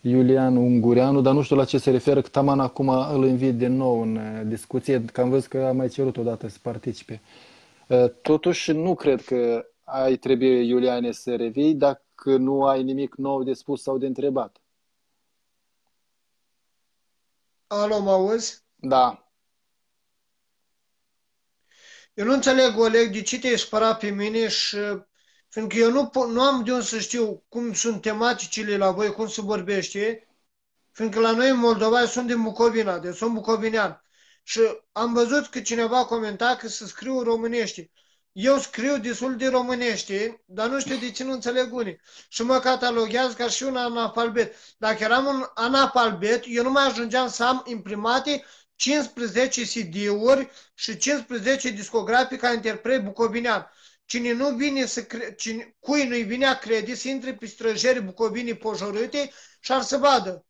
Iulian Ungureanu, dar nu știu la ce se referă, că Taman acum îl invit din nou în uh, discuție, că am văzut că a mai cerut odată să participe. Uh, totuși, nu cred că ai trebuie, Iuliane, să revii dacă nu ai nimic nou de spus sau de întrebat. Alo, mă auzi? Da. Eu nu înțeleg, Oleg, de ce te-ai spărat pe mine și fiindcă eu nu, nu am de unde să știu cum sunt tematicile la voi, cum se vorbește, fiindcă la noi în Moldova eu sunt din Bucovina, deci sunt bucovinean. Și am văzut că cineva comenta că se scriu românește. Eu scriu destul de românește, dar nu știu de ce nu înțeleg unii. Și mă cataloghează ca și un analfabet. Dacă eram un analfabet, eu nu mai ajungeam să am imprimate 15 CD-uri și 15 discografii ca interpret bucovinean. Cine nu vine să cre... Cine... cui nu-i vine a crede să intre pe străjeri bucovinii pojorâte și ar să vadă.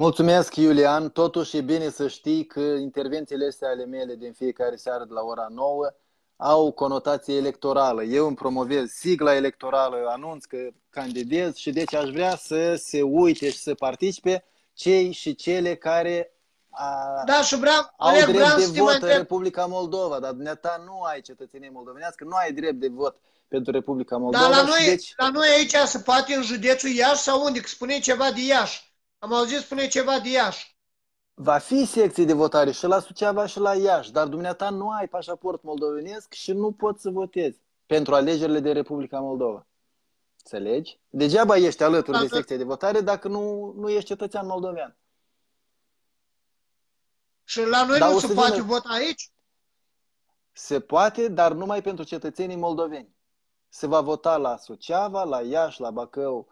Mulțumesc, Iulian. Totuși e bine să știi că intervențiile astea ale mele din fiecare seară de la ora 9 au conotație electorală. Eu îmi promovez sigla electorală, anunț că candidez și deci aș vrea să se uite și să participe cei și cele care a, da, și vreau, au vreau, drept vreau de să te vot mai în întreb. Republica Moldova, dar dumneata nu ai cetățenie moldovenească, nu ai drept de vot pentru Republica Moldova. Dar la și noi, deci la noi aici se poate în județul Iași sau unde? Că spune ceva de Iași. Am auzit spune ceva de Iași. va fi secție de votare și la Suceava și la Iași, dar dumneata nu ai pașaport moldovenesc și nu poți să votezi pentru alegerile de Republica Moldova. Înțelegi? Degeaba ești alături Da, de da. secție de votare dacă nu, nu ești cetățean moldovean. Și la noi Dar nu o se să poate vină- vota aici? Se poate, dar numai pentru cetățenii moldoveni. Se va vota la Suceava, la Iași, la Bacău,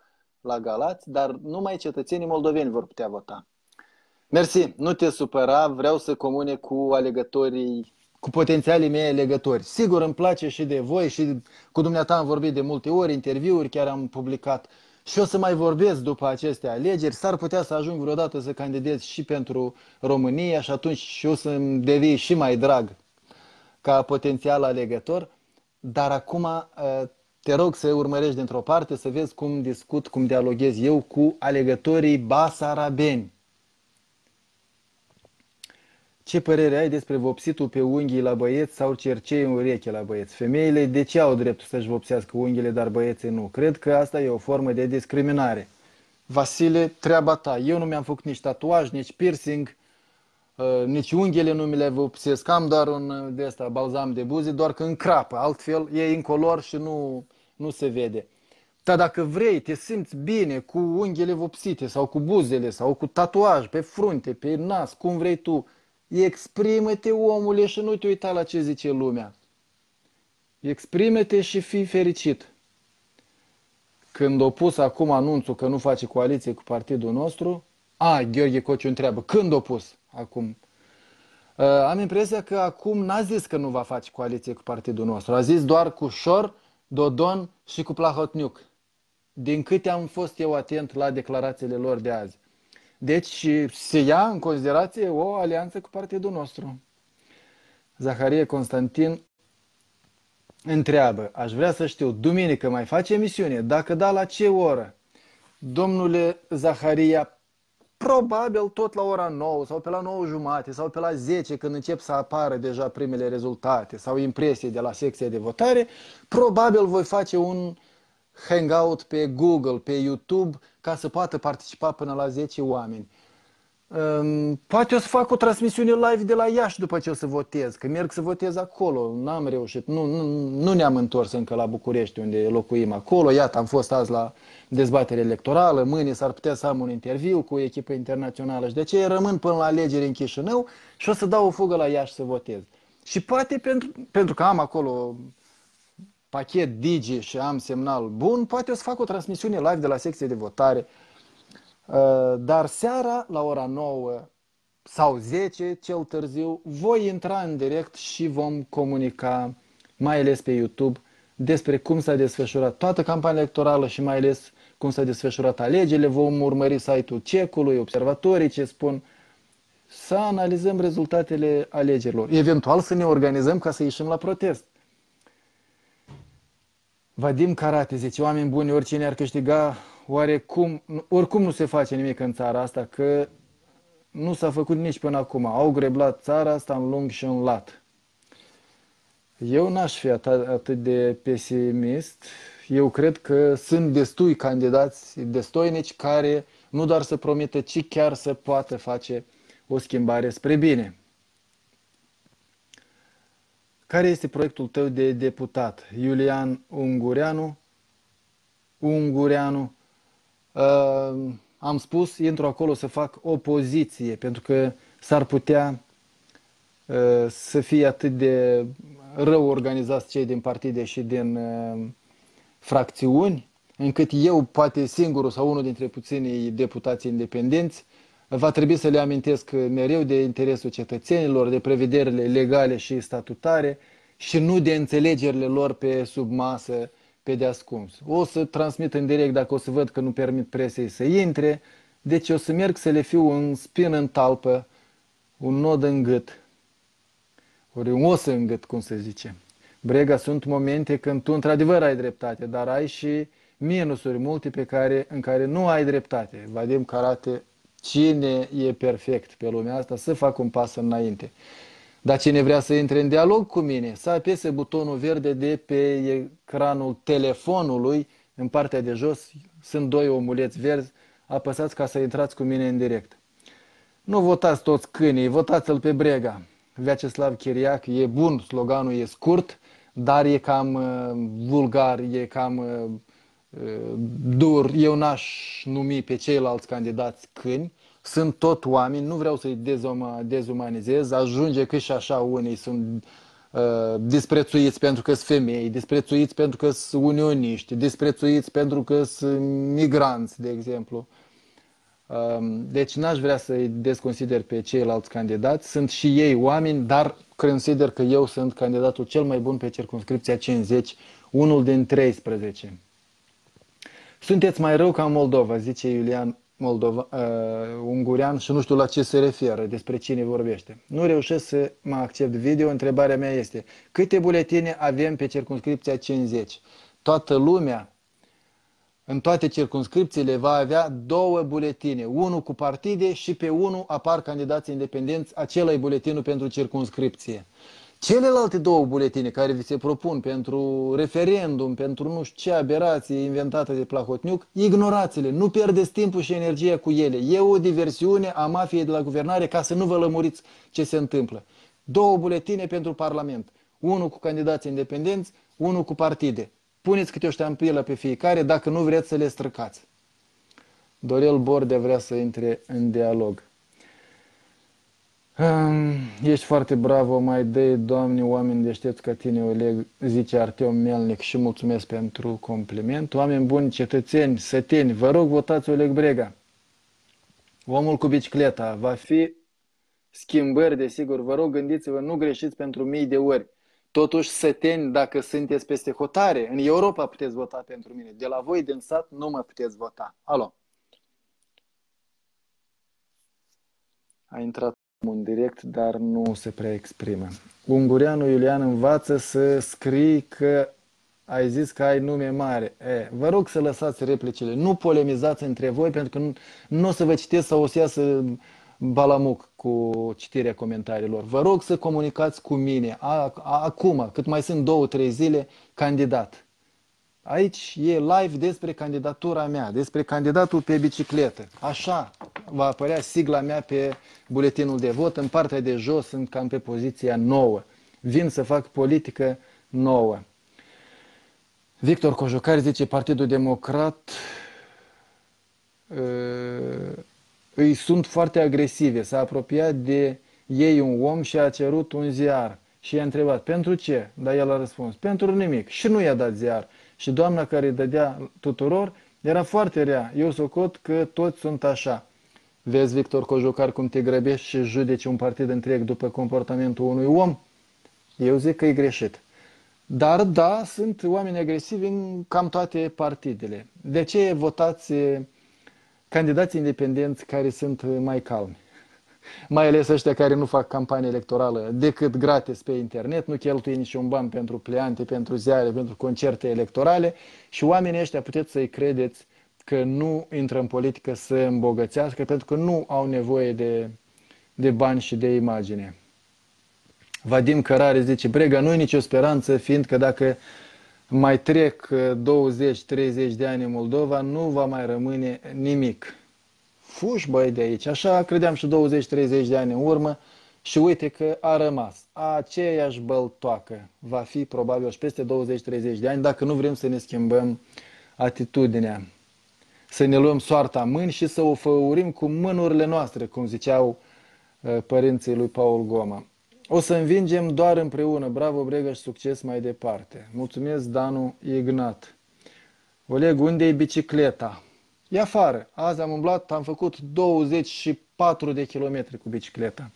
la Galați, dar numai cetățenii moldoveni vor putea vota. Mersi, nu te supăra, vreau să comune cu alegătorii, cu potențialii mei alegători. Sigur, îmi place și de voi și cu dumneata am vorbit de multe ori, interviuri, chiar am publicat. Și o să mai vorbesc după aceste alegeri. S-ar putea să ajung vreodată să candidez și pentru România și atunci și o să-mi devii și mai drag ca potențial alegător, dar acum uh, te rog să urmărești dintr-o parte, să vezi cum discut, cum dialoghez eu cu alegătorii basarabeni. Ce părere ai despre vopsitul pe unghii la băieți sau cercei în ureche la băieți? Femeile de ce au dreptul să-și vopsească unghiile, dar băieții nu? Cred că asta e o formă de discriminare. Vasile, treaba ta. Eu nu mi-am făcut nici tatuaj, nici piercing, Uh, nici unghiile nu mi le vopsesc, am doar un uh, de ăsta, balzam de buze, doar că încrapă, altfel e incolor și nu, nu se vede. Dar dacă vrei, te simți bine cu unghiile vopsite sau cu buzele sau cu tatuaj pe frunte, pe nas, cum vrei tu, exprimă-te omule și nu te uita la ce zice lumea. Exprimă-te și fii fericit. Când o pus acum anunțul că nu face coaliție cu partidul nostru, a, Gheorghe Cociu întreabă, când o pus acum? Uh, am impresia că acum n-a zis că nu va face coaliție cu partidul nostru. A zis doar cu Șor, Dodon și cu Plahotniuc. Din câte am fost eu atent la declarațiile lor de azi. Deci se ia în considerație o alianță cu partidul nostru. Zaharie Constantin întreabă, aș vrea să știu, duminică mai face emisiune? Dacă da, la ce oră? Domnule Zaharia, probabil tot la ora 9 sau pe la 9 jumate sau pe la 10 când încep să apară deja primele rezultate sau impresii de la secția de votare, probabil voi face un hangout pe Google, pe YouTube, ca să poată participa până la 10 oameni. Um, Poate o să fac o transmisiune live de la Iași după ce o să votez, că merg să votez acolo, n-am reușit, nu, nu, nu ne-am întors încă la București unde locuim acolo, iată, am fost azi la dezbatere electorală, mâine s-ar putea să am un interviu cu o echipă internațională și de aceea rămân până la alegeri în Chișinău și o să dau o fugă la Iași să votez. Și poate pentru, pentru că am acolo pachet Digi și am semnal bun, poate o să fac o transmisiune live de la secție de votare, Uh, dar seara la ora 9 sau 10 cel târziu voi intra în direct și vom comunica mai ales pe YouTube despre cum s-a desfășurat toată campania electorală și mai ales cum s-a desfășurat alegerile. Vom urmări site-ul cecului, observatorii ce spun, să analizăm rezultatele alegerilor. Eventual să ne organizăm ca să ieșim la protest. Vadim Karate zice, oameni buni, oricine ar câștiga, oarecum, oricum nu se face nimic în țara asta, că nu s-a făcut nici până acum. Au greblat țara asta în lung și în lat. Eu n-aș fi atât de pesimist. Eu cred că sunt destui candidați destoinici care nu doar să promită, ci chiar să poată face o schimbare spre bine. Care este proiectul tău de deputat? Iulian Ungureanu? Ungureanu? Uh, am spus, intru acolo să fac opoziție, pentru că s-ar putea uh, să fie atât de rău organizați cei din partide și din uh, fracțiuni, încât eu, poate singurul sau unul dintre puținii deputați independenți, va trebui să le amintesc mereu de interesul cetățenilor, de prevederile legale și statutare și nu de înțelegerile lor pe sub masă, pe deascuns. O să transmit în direct dacă o să văd că nu permit presei să intre, deci o să merg să le fiu un spin în talpă, un nod în gât, ori un os în gât, cum se zice. Brega, sunt momente când tu într-adevăr ai dreptate, dar ai și minusuri multe pe care, în care nu ai dreptate. Vadim Karate, cine e perfect pe lumea asta, să facă un pas înainte. Dar cine vrea să intre în dialog cu mine, să apese butonul verde de pe ecranul telefonului, în partea de jos, sunt doi omuleți verzi, apăsați ca să intrați cu mine în direct. Nu votați toți câinii, votați-l pe Brega. Vyacheslav Chiriac e bun, sloganul e scurt, dar e cam uh, vulgar, e cam uh, uh, dur. Eu n-aș numi pe ceilalți candidați câini. Sunt tot oameni, nu vreau să-i dezuma, dezumanizez. Ajunge că și așa unii sunt uh, disprețuiți pentru că sunt femei, disprețuiți pentru că sunt unioniști, disprețuiți pentru că sunt migranți, de exemplu. Um, deci n-aș vrea să-i desconsider pe ceilalți candidați. Sunt și ei oameni, dar consider că eu sunt candidatul cel mai bun pe circunscripția 50, unul din 13. Sunteți mai rău ca Moldova, zice Iulian Moldova, uh, ungurean și nu știu la ce se referă, despre cine vorbește. Nu reușesc să mă accept video. Întrebarea mea este, câte buletine avem pe circunscripția 50? Toată lumea în toate circunscripțiile va avea două buletine, unul cu partide și pe unul apar candidații independenți, acela e buletinul pentru circunscripție. Celelalte două buletine care vi se propun pentru referendum, pentru nu știu ce aberație inventată de Plahotniuc, ignorați-le, nu pierdeți timpul și energia cu ele. E o diversiune a mafiei de la guvernare ca să nu vă lămuriți ce se întâmplă. Două buletine pentru Parlament, unul cu candidații independenți, unul cu partide. Puneți câte o ștampilă pe fiecare dacă nu vreți să le străcați. Dorel Bordea vrea să intre în dialog. Ești foarte bravo, mai dă Doamne, oameni deștepți ca tine, Oleg, zice Arteom Melnic și mulțumesc pentru compliment. Oameni buni, cetățeni, săteni, vă rog votați Oleg Brega. Omul cu bicicleta va fi schimbări, desigur, vă rog gândiți-vă, nu greșiți pentru mii de ori. Totuși, săteni, dacă sunteți peste hotare, în Europa puteți vota pentru mine. De la voi din sat nu mă puteți vota. Alo. A intrat în direct, dar nu se prea exprimă. Ungureanu Iulian învață să scrii că ai zis că ai nume mare. E, vă rog să lăsați replicile. Nu polemizați între voi, pentru că nu, nu o să vă citesc sau o să iasă balamuc cu citirea comentariilor. Vă rog să comunicați cu mine a, a, acum, cât mai sunt două, trei zile, candidat. Aici e live despre candidatura mea, despre candidatul pe bicicletă. Așa va apărea sigla mea pe buletinul de vot. În partea de jos sunt cam pe poziția nouă. Vin să fac politică nouă. Victor Cojucari zice Partidul Democrat uh, îi sunt foarte agresive. S-a apropiat de ei un om și a cerut un ziar. Și i-a întrebat, pentru ce? Dar el a răspuns, pentru nimic. Și nu i-a dat ziar. Și doamna care îi dădea tuturor era foarte rea. Eu socot că toți sunt așa. Vezi, Victor Cojocar, cum te grăbești și judeci un partid întreg după comportamentul unui om? Eu zic că e greșit. Dar da, sunt oameni agresivi în cam toate partidele. De ce votați candidații independenți care sunt mai calmi. Mai ales ăștia care nu fac campanie electorală decât gratis pe internet, nu cheltuie niciun ban pentru pleante, pentru ziare, pentru concerte electorale și oamenii ăștia puteți să-i credeți că nu intră în politică să îmbogățească pentru că nu au nevoie de, de bani și de imagine. Vadim Cărare zice, Brega, nu e nicio speranță, fiindcă dacă mai trec 20-30 de ani în Moldova, nu va mai rămâne nimic fuși băi de aici. Așa credeam și 20-30 de ani în urmă și uite că a rămas. Aceeași băltoacă va fi probabil și peste 20-30 de ani dacă nu vrem să ne schimbăm atitudinea. Să ne luăm soarta în mâini și să o făurim cu mânurile noastre, cum ziceau uh, părinții lui Paul Goma. O să învingem doar împreună. Bravo, Bregă și succes mai departe. Mulțumesc, Danu Ignat. Oleg, unde e bicicleta? E afară. Azi am umblat, am făcut 24 de kilometri cu bicicleta.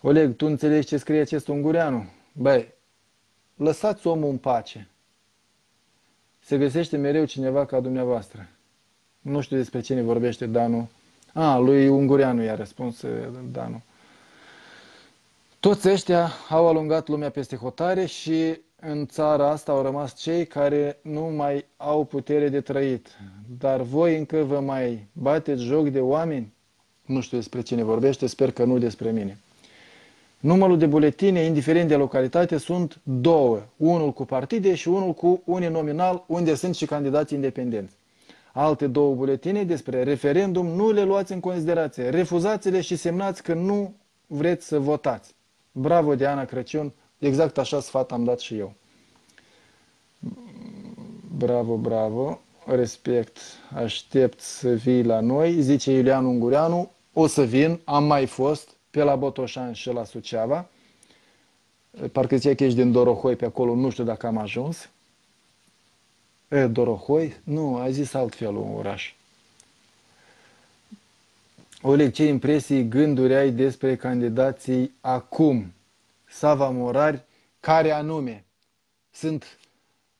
Oleg, tu înțelegi ce scrie acest ungureanu? Băi, lăsați omul în pace. Se găsește mereu cineva ca dumneavoastră. Nu știu despre cine vorbește Danu. A, lui Ungureanu i-a răspuns eh, Danu. Toți ăștia au alungat lumea peste hotare și în țara asta au rămas cei care nu mai au putere de trăit. Dar voi încă vă mai bateți joc de oameni? Nu știu despre cine vorbește, sper că nu despre mine. Numărul de buletine, indiferent de localitate, sunt două. Unul cu partide și unul cu uninominal, unde sunt și candidați independenți. Alte două buletine despre referendum nu le luați în considerație. Refuzați-le și semnați că nu vreți să votați. Bravo, Diana Crăciun, Exact așa sfat am dat și eu. Bravo, bravo, respect, aștept să vii la noi, zice Iulian Ungureanu, o să vin, am mai fost pe la Botoșan și la Suceava, parcă zicea că ești din Dorohoi pe acolo, nu știu dacă am ajuns. E, Dorohoi? Nu, a zis altfel un oraș. Oleg, ce impresii, gânduri ai despre candidații acum? Sava Morari, care anume sunt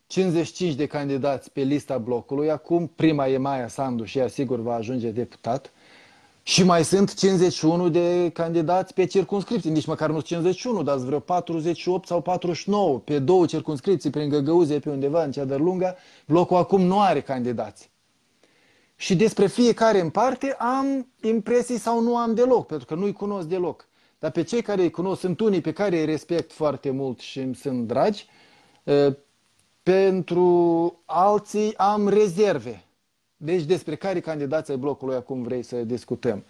55 de candidați pe lista blocului. Acum prima e Maia Sandu și ea sigur va ajunge deputat. Și mai sunt 51 de candidați pe circunscripții, nici măcar nu 51, dar vreo 48 sau 49 pe două circunscripții prin Găgăuze pe undeva în cea de lungă. Blocul acum nu are candidați. Și despre fiecare în parte am impresii sau nu am deloc, pentru că nu-i cunosc deloc. Dar pe cei care îi cunosc sunt unii pe care îi respect foarte mult și îmi sunt dragi. Pentru alții am rezerve. Deci despre care candidați ai blocului acum vrei să discutăm.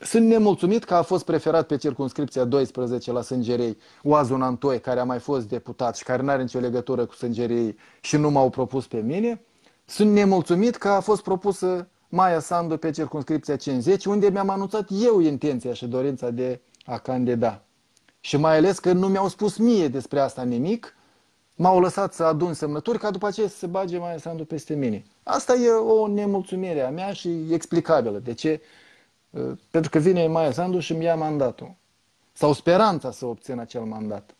Sunt nemulțumit că a fost preferat pe circunscripția 12 la Sângerei Oazun Antoi, care a mai fost deputat și care nu are nicio legătură cu Sângerei și nu m-au propus pe mine. Sunt nemulțumit că a fost propusă Maia Sandu pe circunscripția 50, unde mi-am anunțat eu intenția și dorința de a candida. Și mai ales că nu mi-au spus mie despre asta nimic, m-au lăsat să adun semnături ca după aceea să se bage Maia Sandu peste mine. Asta e o nemulțumire a mea și explicabilă. De ce? Uh, pentru că vine Maia Sandu și îmi ia mandatul. Sau speranța să obțin acel mandat.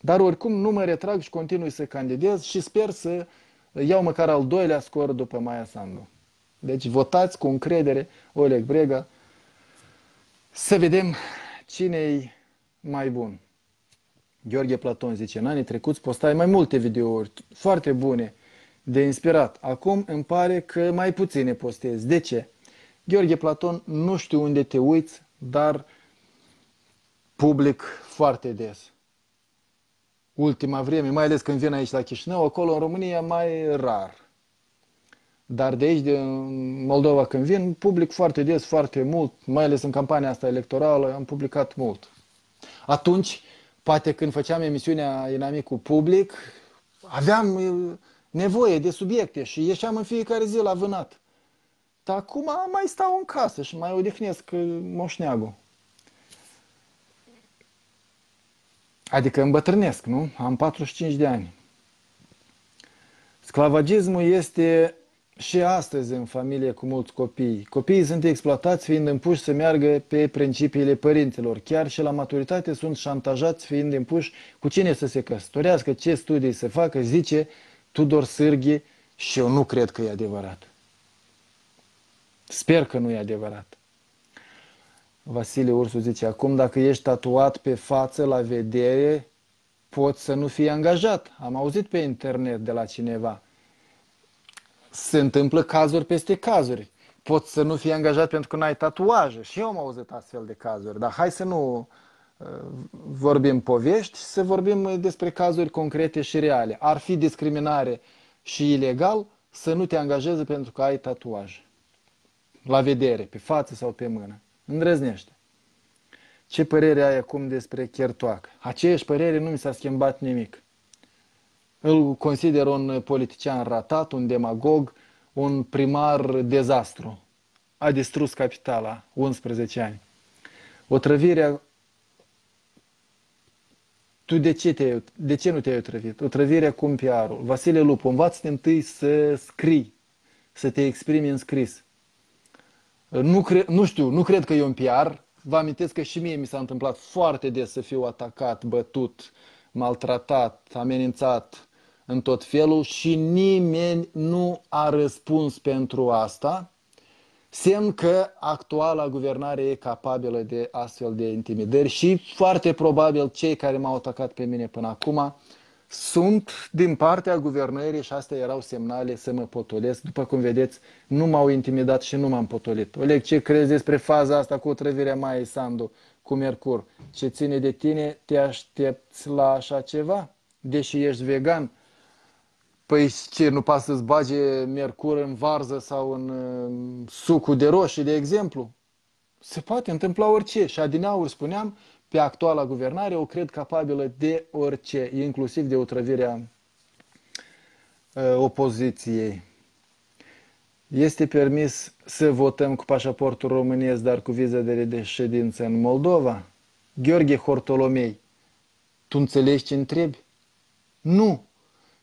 Dar oricum nu mă retrag și continui să candidez și sper să iau măcar al doilea scor după Maia Sandu. Deci votați cu încredere Oleg Brega să vedem cine e mai bun. Gheorghe Platon zice, în anii trecuți postai mai multe videouri foarte bune, de inspirat. Acum îmi pare că mai puține postez. De ce? Gheorghe Platon, nu știu unde te uiți, dar public foarte des. Ultima vreme, mai ales când vin aici la Chișinău, acolo în România mai rar. Dar de aici, din Moldova, când vin, public foarte des, foarte mult, mai ales în campania asta electorală, am publicat mult. Atunci, poate când făceam emisiunea Inamicul public, aveam nevoie de subiecte și ieșeam în fiecare zi la vânat. Dar acum mai stau în casă și mai odihnesc moșneagul. Adică îmbătrânesc, nu? Am 45 de ani. Sclavagismul este și astăzi în familie cu mulți copii. Copiii sunt exploatați fiind împuși să meargă pe principiile părinților. Chiar și la maturitate sunt șantajați fiind împuși cu cine să se căsătorească, ce studii să facă, zice Tudor Sârghi și eu nu cred că e adevărat. Sper că nu e adevărat. Vasile Ursu zice, acum dacă ești tatuat pe față la vedere, poți să nu fii angajat. Am auzit pe internet de la cineva. Se întâmplă cazuri peste cazuri. Poți să nu fii angajat pentru că nu ai tatuaje. Și eu am auzit astfel de cazuri. Dar hai să nu uh, vorbim povești, să vorbim despre cazuri concrete și reale. Ar fi discriminare și ilegal să nu te angajeze pentru că ai tatuaj. La vedere, pe față sau pe mână. Îndrăznește. Ce părere ai acum despre Chertoac? Aceeași părere nu mi s-a schimbat nimic. Îl consider un politician ratat, un demagog, un primar dezastru. A distrus capitala 11 ani. Otrăvirea tu de ce, te de ce nu te-ai otrăvit? Otrăvirea cu PR-ul. Vasile Lupu, învață-te întâi să scrii, să te exprimi în scris. Nu, cre, nu știu, nu cred că e un PR. Vă amintesc că și mie mi s-a întâmplat foarte des să fiu atacat, bătut, maltratat, amenințat în tot felul și nimeni nu a răspuns pentru asta. Semn că actuala guvernare e capabilă de astfel de intimidări și foarte probabil cei care m-au atacat pe mine până acum sunt din partea guvernării și astea erau semnale să mă potolesc. După cum vedeți, nu m-au intimidat și nu m-am potolit. Oleg, ce crezi despre faza asta cu otrăvirea Mai Sandu cu Mercur? Ce ține de tine, te aștepți la așa ceva? Deși ești vegan? Păi ce, nu poate să-ți bage Mercur în varză sau în uh, sucul de roșii, de exemplu? Se poate întâmpla orice. Și adineauri spuneam, pe actuala guvernare o cred capabilă de orice, inclusiv de otrăvirea uh, opoziției. Este permis să votăm cu pașaportul românesc, dar cu viză de reședință în Moldova? Gheorghe Hortolomei, tu înțelegi ce întrebi? Nu!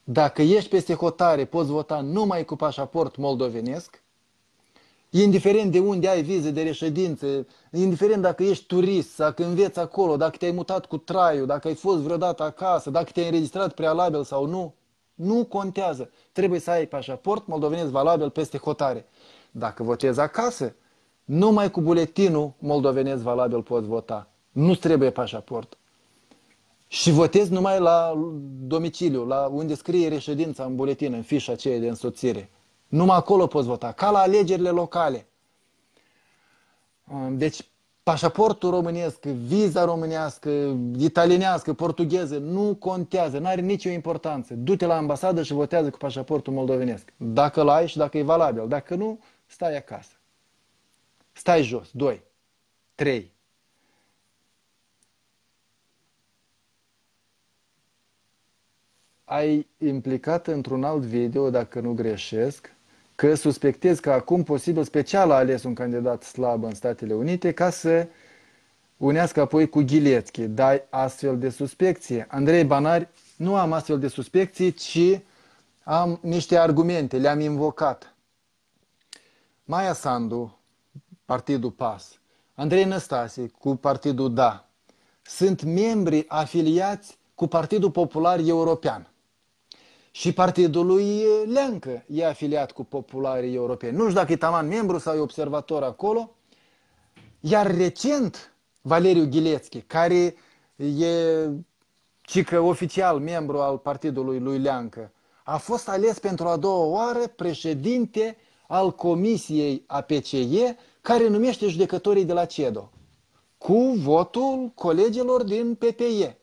Dacă ești peste hotare, poți vota numai cu pașaport moldovenesc, indiferent de unde ai viză de reședință, indiferent dacă ești turist, dacă înveți acolo, dacă te-ai mutat cu traiul, dacă ai fost vreodată acasă, dacă te-ai înregistrat prealabil sau nu, nu contează. Trebuie să ai pașaport moldovenesc valabil peste hotare. Dacă votezi acasă, numai cu buletinul moldovenesc valabil poți vota. Nu trebuie pașaport. Și votezi numai la domiciliu, la unde scrie reședința în buletin, în fișa aceea de însoțire. Numai acolo poți vota, ca la alegerile locale. Deci, pașaportul românesc, viza românească, italienească, portugheză, nu contează, nu are nicio importanță. Du-te la ambasadă și votează cu pașaportul moldovenesc. Dacă l ai și dacă e valabil. Dacă nu, stai acasă. Stai jos. 2. 3. Ai implicat într-un alt video, dacă nu greșesc, că suspectez că acum posibil special a ales un candidat slab în Statele Unite ca să unească apoi cu Ghilețchi. Dai astfel de suspecție. Andrei Banari, nu am astfel de suspecții, ci am niște argumente, le-am invocat. Maia Sandu, Partidul PAS, Andrei Năstase, cu Partidul DA, sunt membri afiliați cu Partidul Popular European. Și partidul lui Leancă e afiliat cu popularii europeni. Nu știu dacă e taman membru sau e observator acolo. Iar recent, Valeriu Ghilețchi, care e cică oficial membru al partidului lui Leancă, a fost ales pentru a doua oară președinte al comisiei APCE, care numește judecătorii de la CEDO, cu votul colegilor din PPE.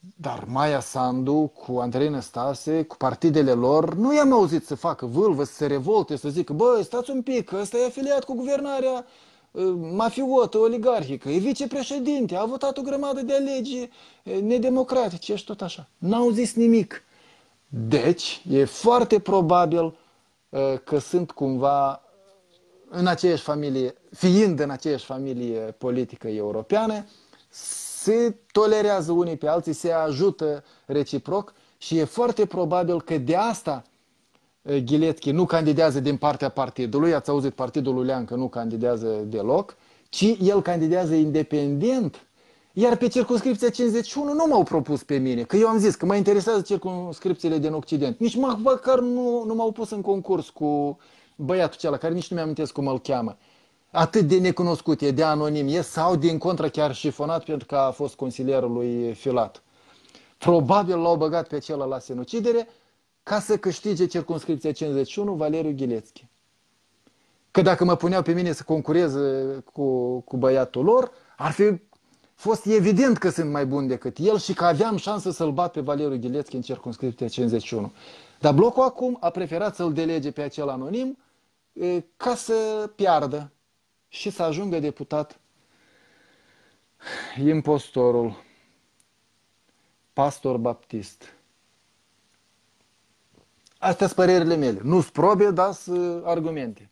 Dar Maia Sandu cu Andrei Năstase, cu partidele lor, nu i-am auzit să facă vâlvă, să se revolte, să zică, bă, stați un pic, ăsta e afiliat cu guvernarea uh, mafiotă, oligarhică, e vicepreședinte, a votat o grămadă de legi uh, nedemocratice și tot așa. N-au zis nimic. Deci, e foarte probabil uh, că sunt cumva în aceeași familie, fiind în aceeași familie politică europeană, se tolerează unii pe alții, se ajută reciproc și e foarte probabil că de asta Ghiletchi nu candidează din partea partidului, ați auzit partidul lui Leancă nu candidează deloc, ci el candidează independent. Iar pe circunscripția 51 nu m-au propus pe mine, că eu am zis că mă interesează circunscripțiile din Occident. Nici măcar nu, nu m-au pus în concurs cu băiatul acela, care nici nu mi-am cum îl cheamă. Atât de necunoscut e, de anonim e, sau din contră chiar șifonat pentru că a fost consilierul lui Filat. Probabil l-au băgat pe acela la sinucidere ca să câștige circunscripția 51 Valeriu Ghilețchi. Că dacă mă puneau pe mine să concurez cu, cu băiatul lor, ar fi fost evident că sunt mai bun decât el și că aveam șansă să-l bat pe Valeriu Ghilețchi în circunscripția 51. Dar blocul acum a preferat să-l delege pe acel anonim ca să piardă și să ajungă deputat impostorul, pastor baptist. Astea sunt părerile mele. Nu sunt probe, dar sunt argumente.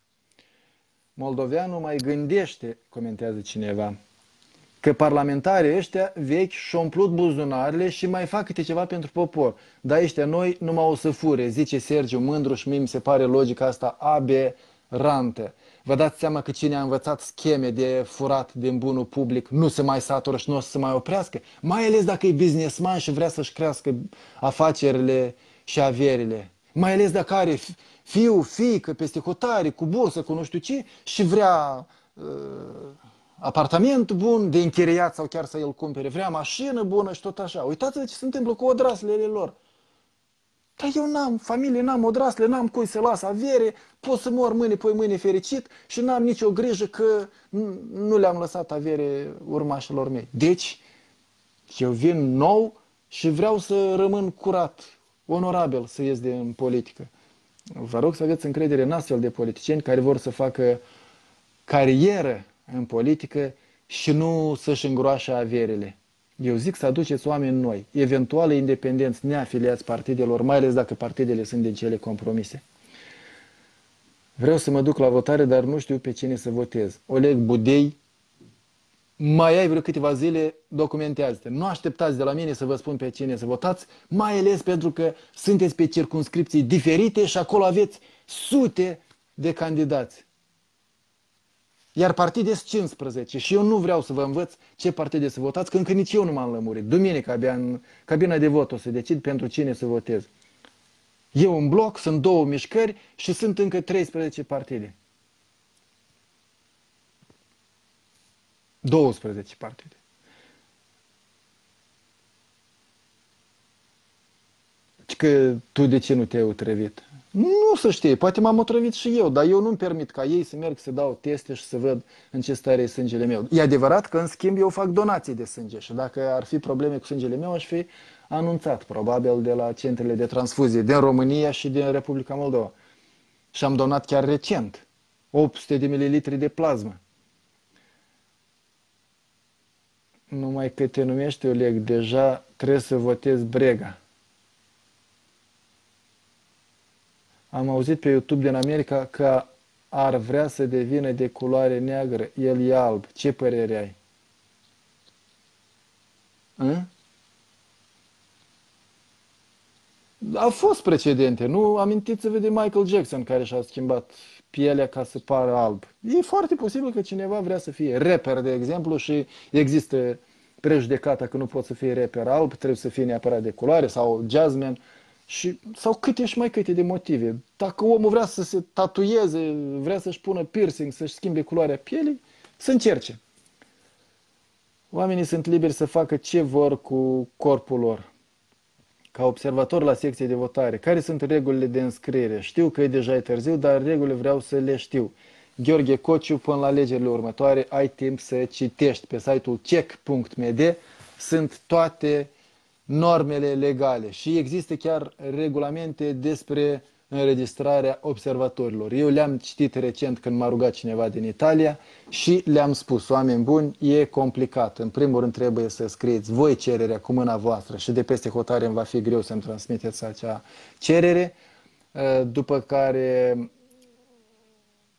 Moldoveanul mai gândește, comentează cineva, că parlamentarii ăștia vechi și-au umplut buzunarele și mai fac câte ceva pentru popor. Dar ăștia noi numai o să fure, zice Sergiu Mândru și mie mi se pare logica asta aberrantă. Vă dați seama că cine a învățat scheme de furat din bunul public nu se mai satură și nu o să se mai oprească? Mai ales dacă e businessman și vrea să-și crească afacerile și averile. Mai ales dacă are fiu, fiică, peste hotare, cu bursă, cu nu știu ce și vrea uh, apartament bun de închiriat sau chiar să el cumpere, vrea mașină bună și tot așa. Uitați-vă ce se întâmplă cu odraslele lor. Dar eu n-am familie, n-am odrasle, n-am cui să las avere, pot să mor mâine, poi mâine fericit și n-am nicio grijă că nu le-am lăsat avere urmașilor mei. Deci, eu vin nou și vreau să rămân curat, onorabil să ies din politică. Vă rog să aveți încredere în astfel de politicieni care vor să facă carieră în politică și nu să-și îngroașă averile. Eu zic să aduceți oameni noi, eventual independenți, neafiliați partidelor, mai ales dacă partidele sunt din cele compromise. Vreau să mă duc la votare, dar nu știu pe cine să votez. Oleg Budei, mai ai vreo câteva zile, documentează-te. Nu așteptați de la mine să vă spun pe cine să votați, mai ales pentru că sunteți pe circunscripții diferite și acolo aveți sute de candidați. Iar partide sunt 15 și eu nu vreau să vă învăț ce partide să votați, că încă nici eu nu m-am lămurit. Duminică abia în cabina de vot o să decid pentru cine să votez. Eu un bloc, sunt două mișcări și sunt încă 13 partide. 12 partide. Că tu de ce nu te-ai otrăvit? Nu să știe, poate m-am otrăvit și eu, dar eu nu-mi permit ca ei să merg să dau teste și să văd în ce stare e sângele meu. E adevărat că, în schimb, eu fac donații de sânge și dacă ar fi probleme cu sângele meu, aș fi anunțat, probabil, de la centrele de transfuzie din România și din Republica Moldova. Și am donat chiar recent 800 de mililitri de plasmă. Numai că te numește Oleg, deja trebuie să votez Brega. Am auzit pe YouTube din America că ar vrea să devină de culoare neagră. El e alb. Ce părere ai? A? Au fost precedente, nu? Amintiți-vă de Michael Jackson care și-a schimbat pielea ca să pară alb. E foarte posibil că cineva vrea să fie rapper, de exemplu, și există prejudecata că nu poți să fie rapper alb, trebuie să fie neapărat de culoare sau jazzman. Și, sau câte și mai câte de motive. Dacă omul vrea să se tatuieze, vrea să-și pună piercing, să-și schimbe culoarea pielii, să încerce. Oamenii sunt liberi să facă ce vor cu corpul lor. Ca observator la secție de votare, care sunt regulile de înscriere? Știu că e deja târziu, dar regulile vreau să le știu. Gheorghe Cociu, până la alegerile următoare, ai timp să citești pe site-ul check.md. Sunt toate normele legale și există chiar regulamente despre înregistrarea observatorilor. Eu le-am citit recent când m-a rugat cineva din Italia și le-am spus, oameni buni, e complicat. În primul rând trebuie să scrieți voi cererea cu mâna voastră și de peste hotare îmi va fi greu să-mi transmiteți acea cerere, după care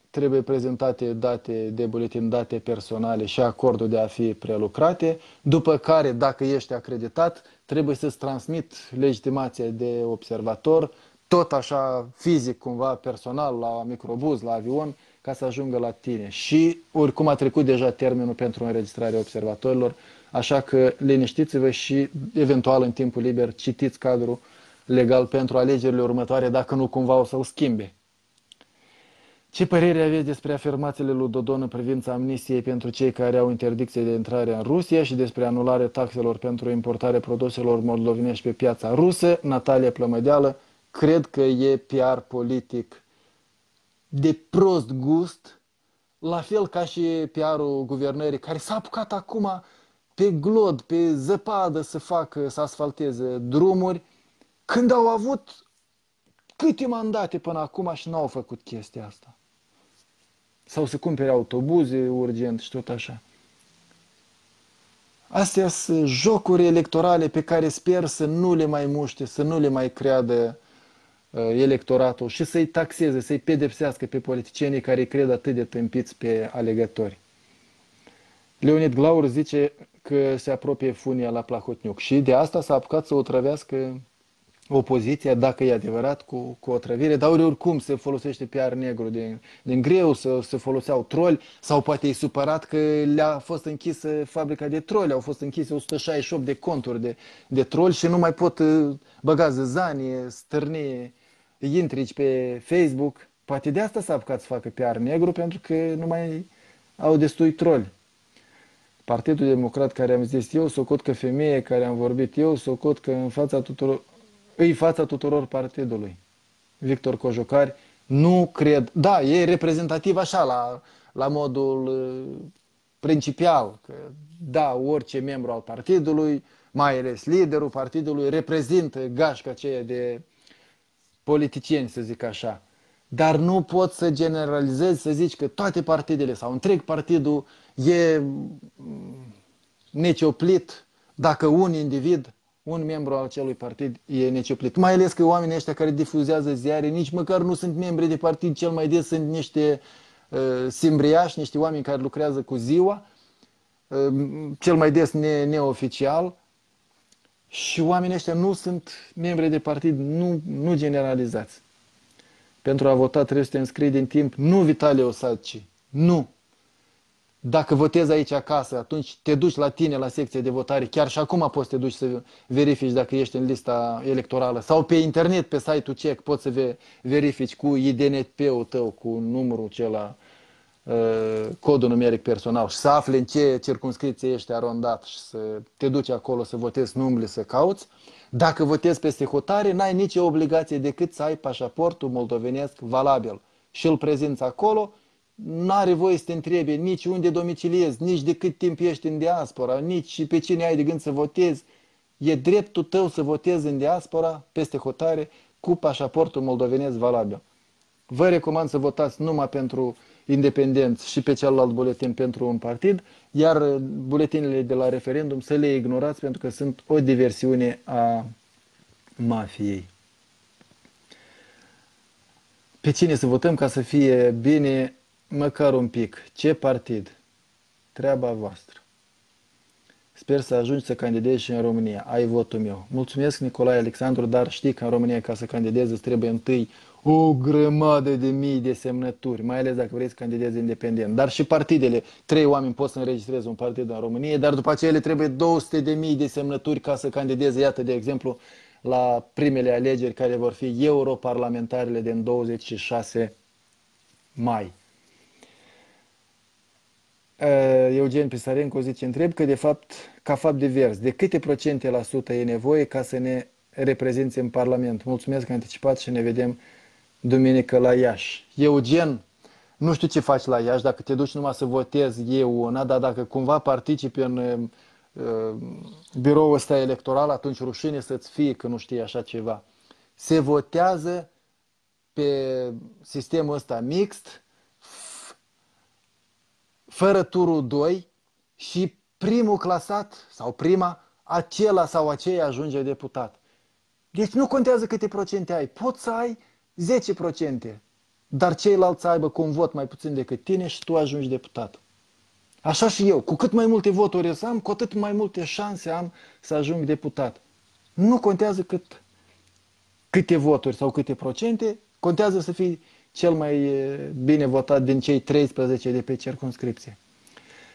trebuie prezentate date de buletin, date personale și acordul de a fi prelucrate, după care, dacă ești acreditat, trebuie să-ți transmit legitimația de observator, tot așa fizic, cumva, personal, la microbuz, la avion, ca să ajungă la tine. Și oricum a trecut deja termenul pentru înregistrarea observatorilor, așa că liniștiți-vă și eventual în timpul liber citiți cadrul legal pentru alegerile următoare, dacă nu cumva o să-l schimbe. Ce părere aveți despre afirmațiile lui Dodon în privința amnistiei pentru cei care au interdicție de intrare în Rusia și despre anularea taxelor pentru importarea produselor moldovenești pe piața rusă? Natalia Plămădeală, cred că e PR politic de prost gust, la fel ca și PR-ul guvernării care s-a apucat acum pe glod, pe zăpadă să facă, să asfalteze drumuri, când au avut câte mandate până acum și n-au făcut chestia asta. Sau să cumpere autobuze urgent și tot așa. Astea sunt jocuri electorale pe care sper să nu le mai muște, să nu le mai creadă uh, electoratul și să-i taxeze, să-i pedepsească pe politicienii care cred atât de tâmpiți pe alegători. Leonid Glaur zice că se apropie funia la Plahotniuc și de asta s-a apucat să o trăvească opoziția, dacă e adevărat, cu, cu o trăvire, dar oricum se folosește PR negru din, din greu, să se foloseau troli, sau poate e supărat că le-a fost închisă fabrica de troli, au fost închise 168 de conturi de, de troli și nu mai pot uh, băga zăzanie, stârni intrici pe Facebook. Poate de asta s-a apucat să facă PR negru, pentru că nu mai au destui troli. Partidul Democrat care am zis eu, socot că femeie care am vorbit eu, socot că în fața tuturor, îi fața tuturor partidului. Victor Cojocari, nu cred, da, e reprezentativ așa la, la modul uh, principial, că da, orice membru al partidului, mai ales liderul partidului, reprezintă gașca aceea de politicieni, să zic așa. Dar nu pot să generalizezi, să zici că toate partidele sau întreg partidul e mm, necioplit dacă un individ un membru al acelui partid e necioplit. Mai ales că oamenii ăștia care difuzează ziare nici măcar nu sunt membri de partid, cel mai des sunt niște uh, simbriași, niște oameni care lucrează cu ziua, uh, cel mai des ne, neoficial. Și oamenii ăștia nu sunt membri de partid, nu, nu generalizați. Pentru a vota trebuie să te înscrii din timp, nu Vitalie Osaci, nu. Dacă votezi aici acasă, atunci te duci la tine la secție de votare. Chiar și acum poți să te duci să verifici dacă ești în lista electorală. Sau pe internet, pe site-ul CEC, poți să verifici cu IDNP-ul tău, cu numărul acela, uh, codul numeric personal și să afli în ce circunscripție ești arondat și să te duci acolo să votezi, nu umbli să cauți. Dacă votezi peste hotare, n-ai nicio obligație decât să ai pașaportul moldovenesc valabil și îl prezinți acolo nu are voie să te întrebe nici unde domiciliezi, nici de cât timp ești în diaspora, nici pe cine ai de gând să votezi. E dreptul tău să votezi în diaspora, peste hotare, cu pașaportul moldovenesc valabil. Vă recomand să votați numai pentru independenți și pe celălalt buletin pentru un partid, iar buletinele de la referendum să le ignorați pentru că sunt o diversiune a mafiei. Pe cine să votăm ca să fie bine măcar un pic. Ce partid? Treaba voastră. Sper să ajungi să candidezi și în România. Ai votul meu. Mulțumesc, Nicolae Alexandru, dar știi că în România ca să candidezi îți trebuie întâi o grămadă de mii de semnături, mai ales dacă vrei să candidezi independent. Dar și partidele, trei oameni pot să înregistreze un partid în România, dar după aceea le trebuie 200 de mii de semnături ca să candideze, iată, de exemplu, la primele alegeri care vor fi europarlamentarele din 26 mai. Uh, Eugen Pisarenco zice, întreb că de fapt, ca fapt divers, de câte procente la sută e nevoie ca să ne reprezinți în Parlament? Mulțumesc anticipat și ne vedem duminică la Iași. Eugen, nu știu ce faci la Iași, dacă te duci numai să votezi e una, dar dacă cumva participi în uh, biroul ăsta electoral, atunci rușine să-ți fie că nu știi așa ceva. Se votează pe sistemul ăsta mixt, fără turul 2 și primul clasat sau prima, acela sau aceea ajunge deputat. Deci nu contează câte procente ai. Poți să ai 10%, dar ceilalți să aibă cu un vot mai puțin decât tine și tu ajungi deputat. Așa și eu. Cu cât mai multe voturi să am, cu atât mai multe șanse am să ajung deputat. Nu contează cât, câte voturi sau câte procente, contează să fii cel mai bine votat din cei 13 de pe circunscripție.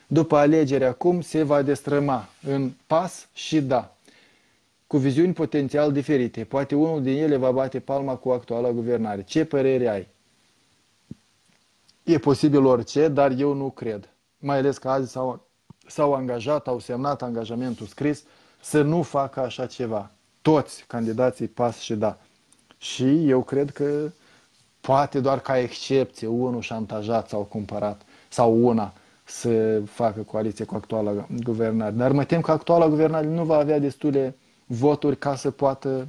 După alegeri acum se va destrăma în pas și da, cu viziuni potențial diferite. Poate unul din ele va bate palma cu actuala guvernare. Ce părere ai? e posibil orice, dar eu nu cred. Mai ales că azi s-au, s-au angajat, au semnat angajamentul scris să nu facă așa ceva. Toți candidații pas și da. Și eu cred că poate doar ca excepție unul șantajat sau cumpărat sau una să facă coaliție cu actuala guvernare. Dar mă tem că actuala guvernare nu va avea destule voturi ca să poată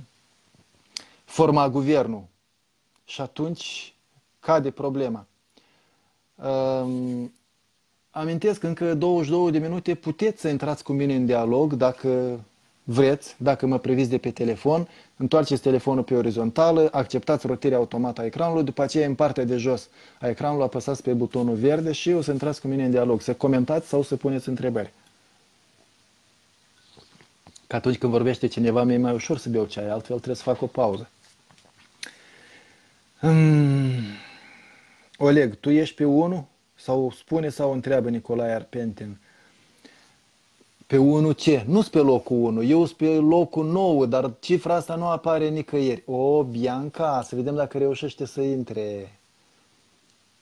forma guvernul. Și atunci cade problema. Um, amintesc încă 22 de minute, puteți să intrați cu mine în dialog dacă vreți, dacă mă priviți de pe telefon, întoarceți telefonul pe orizontală, acceptați rotirea automată a ecranului, după aceea în partea de jos a ecranului apăsați pe butonul verde și o să intrați cu mine în dialog, să comentați sau să puneți întrebări. Că atunci când vorbește cineva, mi-e mai ușor să beau ceai, altfel trebuie să fac o pauză. Hmm. Oleg, tu ești pe 1? Sau spune sau întreabă Nicolae Arpentin. Pe 1 ce? Nu sunt pe locul 1, eu sunt pe locul 9, dar cifra asta nu apare nicăieri. O, Bianca, să vedem dacă reușește să intre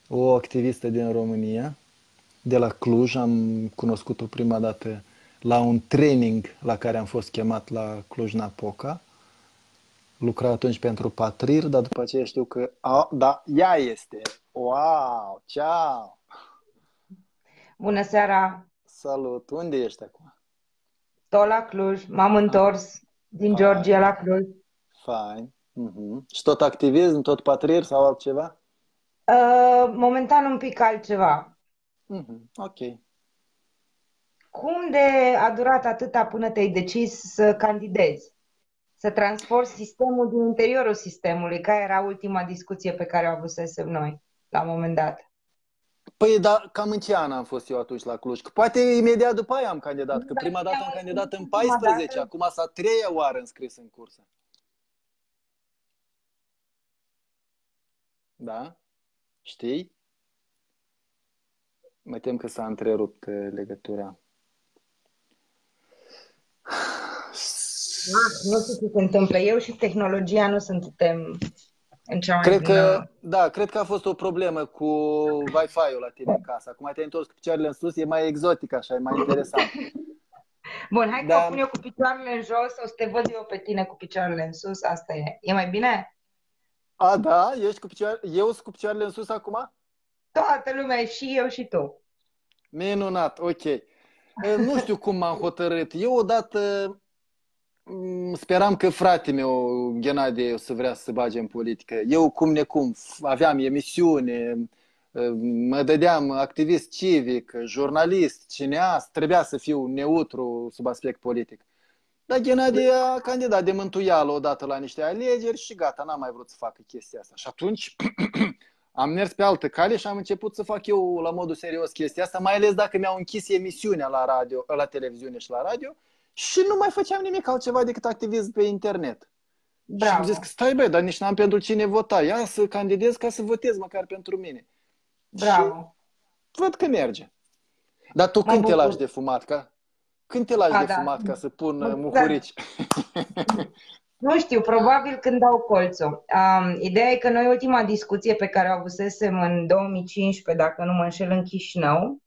o activistă din România, de la Cluj, am cunoscut-o prima dată la un training la care am fost chemat la Cluj-Napoca. Lucra atunci pentru Patrir, dar după aceea știu că, a, da, ea este. Wow, ciao! Bună seara! Salut! Unde ești acum? Tot la Cluj. M-am întors din Georgia la Cluj. Fine. Mm-hmm. Și tot activism, tot patrir sau altceva? Uh, momentan un pic altceva. Mm-hmm. Ok. Cum de a durat atâta până te-ai decis să candidezi? Să transformi sistemul din interiorul sistemului? Care era ultima discuție pe care o avusesem noi la un moment dat? Păi, dar cam în ce an am fost eu atunci la Cluj? Că poate imediat după aia am candidat, că prima dată am candidat în 14, acum s-a treia oară înscris în cursă. Da? Știi? Mă tem că s-a întrerupt uh, legătura. Nu știu ce se întâmplă. Eu și tehnologia nu suntem în cea mai Cred bună... că, da, cred că a fost o problemă cu Wi-Fi-ul la tine în casă. Acum te-ai întors cu picioarele în sus, e mai exotic așa, e mai interesant. Bun, hai Da. că o pun eu cu picioarele în jos, o să te văd eu pe tine cu picioarele în sus, asta e. E mai bine? A, da? Ești cu picioare... Eu sunt cu picioarele în sus acum? Toată lumea, și eu și tu. Minunat, ok. E, Nu știu cum m-am hotărât. Eu odată m, speram că frate meu, Ghenadie, o să vrea să se bage în politică. Eu, cum necum, f- aveam emisiune, e, mă dădeam activist civic, jurnalist, cineast, trebuia să fiu neutru sub aspect politic. Dar Ghenadie a candidat de mântuială odată la niște alegeri și gata, n-am mai vrut să facă chestia asta. Și atunci am mers pe altă cale și am început să fac eu la modul serios chestia asta, mai ales dacă mi-au închis emisiunea la radio, la televiziune și la radio și nu mai făceam nimic altceva decât activism pe internet. Și am Bravo. zis că stai bă, dar nici n-am pentru cine vota. Ia să candidez ca să votez măcar pentru mine. Bravo. Văd că merge. Dar tu Mă când te bucur. lași de fumat? Ca... Când te lași A, de da. fumat ca să pun Da. uh, muhurici? Nu știu, probabil când dau colțul. Um, ideea e că noi ultima discuție pe care o avusesem în 2015, dacă nu mă înșel, în Chișinău,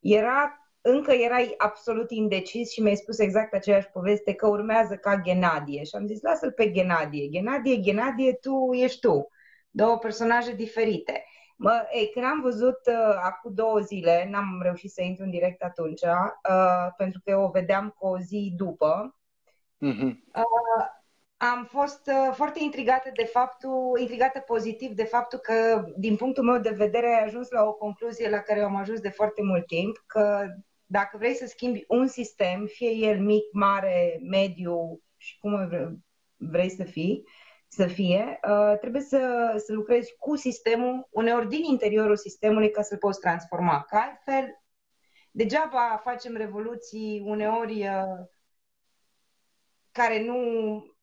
era, încă erai absolut indecis și mi-ai spus exact aceeași poveste că urmează ca Ghenadie. Și am zis, lasă-l pe Ghenadie. Ghenadie, Ghenadie, tu ești tu. Două personaje diferite. Mă, ei, când am văzut uh, acum două zile, n-am reușit să intru în direct atunci, uh, pentru că eu o vedeam cu o zi după, Mhm. am fost uh, foarte intrigată de faptul, intrigată pozitiv de faptul că, din punctul meu de vedere, ai ajuns la o concluzie la care am ajuns de foarte mult timp, că dacă vrei să schimbi un sistem, fie el mic, mare, mediu și cum vre- vrei să fii, să fie, uh, trebuie să, să lucrezi cu sistemul, uneori din interiorul sistemului, ca să-l poți transforma. Că altfel, degeaba facem revoluții uneori uh, care nu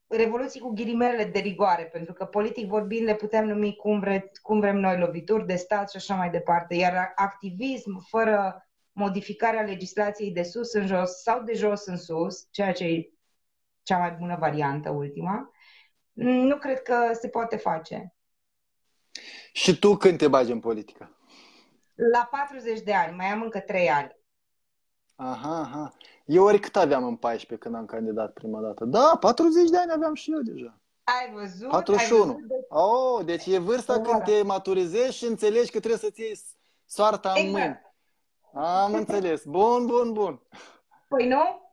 revoluții cu ghilimele de rigoare, pentru că politic vorbind le putem numi cum, vre, cum vrem noi, lovituri de stat și așa mai departe. Iar activism fără modificarea legislației de sus în jos sau de jos în sus, ceea ce e cea mai bună variantă ultima, nu cred că se poate face. Și tu când te bagi în politică? La 40 de ani, mai am încă 3 ani. Aha, aha. Eu ori cât aveam în 14 când am candidat prima dată? Da, 40 de ani aveam și eu deja. Ai văzut? 41. Ai văzut de... Oh, deci e vârsta Ora. când te maturizezi și înțelegi că trebuie să-ți iei soarta în Exact. mâini. Am înțeles. Bun, bun, bun. Păi nu?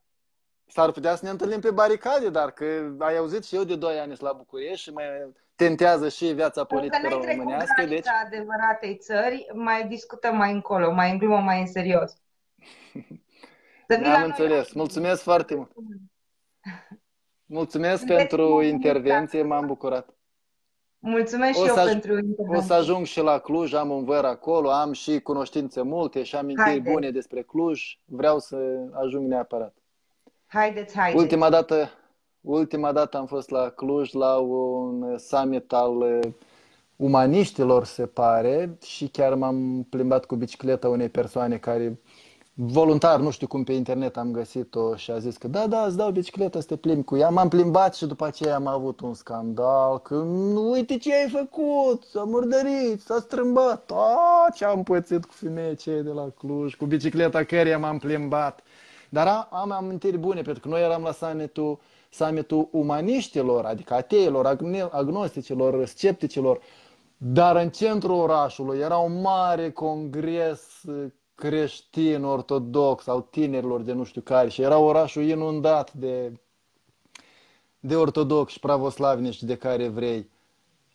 S-ar putea să ne întâlnim pe baricade, dar că ai auzit și eu de 2 ani sunt la București și mai tentează și viața Încă politică n-ai trecut românească, granița deci adevăratei țări, mai discutăm mai încolo, mai în glumă, mai în serios. Să vii la am noi înțeles. la- Mulțumesc foarte mult. Mulțumesc Sunteți pentru buni, intervenție, m-am bucurat. Mulțumesc O și eu să aj- pentru O intervenție. să ajung și la Cluj, am un văr acolo, am și cunoștințe multe și amintiri Haide. bune despre Cluj. Vreau să ajung neapărat. Haideți, haideți. Ultima dată, ultima dată am fost la Cluj la un summit al uh, umaniștilor, se pare, și chiar m-am plimbat cu bicicleta unei persoane care, voluntar, nu știu cum pe internet am găsit-o și a zis că da, da, îți dau bicicleta să te plimbi cu ea. M-am plimbat și după aceea am avut un scandal, că nu uite ce ai făcut, s-a murdărit, s-a strâmbat. A, ce am pățit cu femeia aceea de la Cluj, cu bicicleta căreia m-am plimbat. Dar am, am amintiri bune, pentru că noi eram la summitul, summitul umaniștilor, adică ateilor, agne- agnosticilor, scepticilor, dar în centrul orașului era un mare congres creștin, ortodox, al tinerilor de nu știu care și era orașul inundat de, de ortodoxi, pravoslavnici, de care vrei.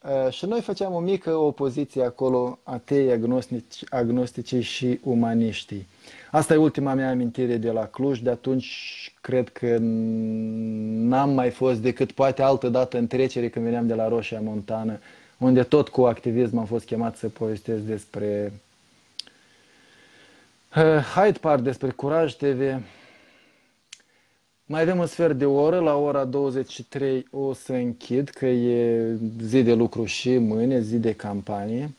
Uh, Și noi făceam o mică opoziție acolo, atei, agnostici, agnosticii și umaniștii. Asta e ultima mea amintire de la Cluj, de atunci cred că n-am mai fost decât poate altă dată în trecere când veneam de la Roșia Montană, unde tot cu activism am fost chemat să povestesc despre uh, Hyde Park, despre Curaj TV. Mai avem un sfert de oră, la ora 23 o să închid, că e zi de lucru și mâine, zi de campanie.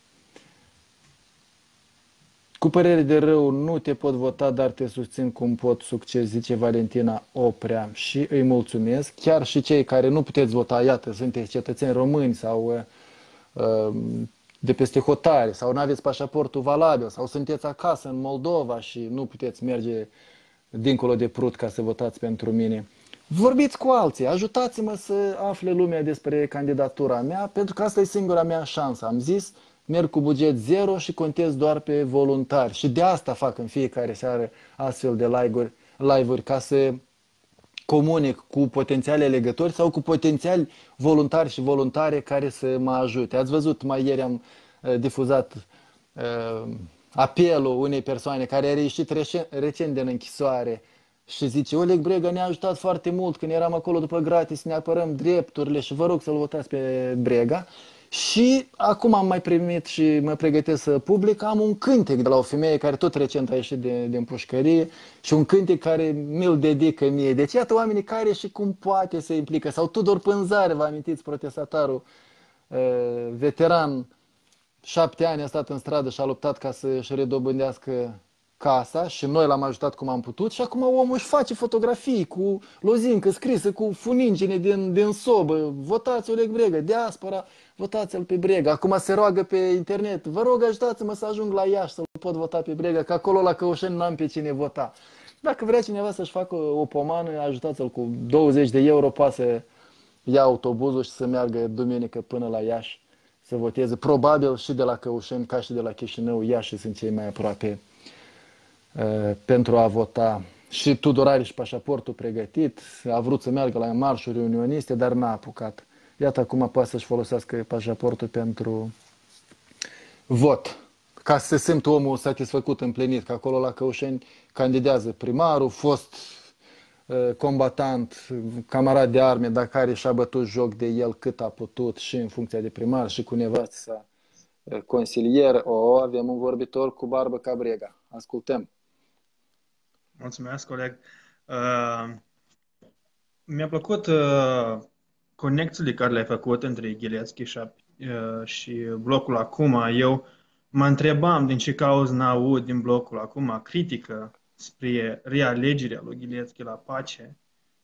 Cu părere de rău, nu te pot vota, dar te susțin cum pot succes, zice Valentina Oprea și îi mulțumesc. Chiar și cei care nu puteți vota, iată, sunteți cetățeni români sau uh, de peste hotare sau nu aveți pașaportul valabil sau sunteți acasă în Moldova și nu puteți merge dincolo de Prut ca să votați pentru mine. Vorbiți cu alții, ajutați-mă să afle lumea despre candidatura mea, pentru că asta e singura mea șansă. Am zis, merg cu buget zero și contez doar pe voluntari. Și de asta fac în fiecare seară astfel de live-uri, live-uri ca să comunic cu potențiale legători sau cu potențiali voluntari și voluntare care să mă ajute. Ați văzut, mai ieri am uh, difuzat uh, apelul unei persoane care a reieșit recent, recent din închisoare și zice, Oleg Brega ne-a ajutat foarte mult când eram acolo după gratis să ne apărăm drepturile și vă rog să-l votați pe Brega. Și acum am mai primit și mă pregătesc să public, am un cântec de la o femeie care tot recent a ieșit din, din pușcărie și un cântec care mi-l dedică mie. Deci iată oamenii care și cum poate se implică. Sau Tudor Pânzare, vă amintiți, protestatarul uh, veteran, șapte ani a stat în stradă și a luptat ca să-și redobândească casa și noi l-am ajutat cum am putut și acum omul își face fotografii cu lozincă scrisă, cu funingine din, din sobă. Votați Oleg Brega, diaspora, votați-l pe Brega. Acum se roagă pe internet, vă rog ajutați-mă să ajung la Iași să-l pot vota pe Brega, că acolo la Căușeni n-am pe cine vota. Dacă vrea cineva să-și facă o pomană, ajutați-l cu 20 de euro, poate să ia autobuzul și să meargă duminică până la Iași să voteze. Probabil și de la Căușeni, ca și de la Chișinău, Iași sunt cei mai aproape uh, pentru a vota. Și Tudor are și pașaportul pregătit, a vrut să meargă la marșuri unioniste, dar n-a apucat. Iată acum poate să-și folosească pașaportul pentru vot, ca să se simtă omul satisfăcut, împlinit, că acolo la Căușeni candidează primarul, fost uh, combatant, camarad de arme, dar care și-a bătut joc de el cât a putut și în funcția de primar și cu nevastă sa uh, consilier. O, avem un vorbitor cu barbă ca brega. Ascultăm. Mulțumesc, coleg. Uh, mi-a plăcut uh, conexiile care le-ai făcut între Ghilețchi și, uh, și blocul acum. Eu mă întrebam din ce cauză n-aud din blocul acum critică spre realegerea lui Ghilețchi la pace.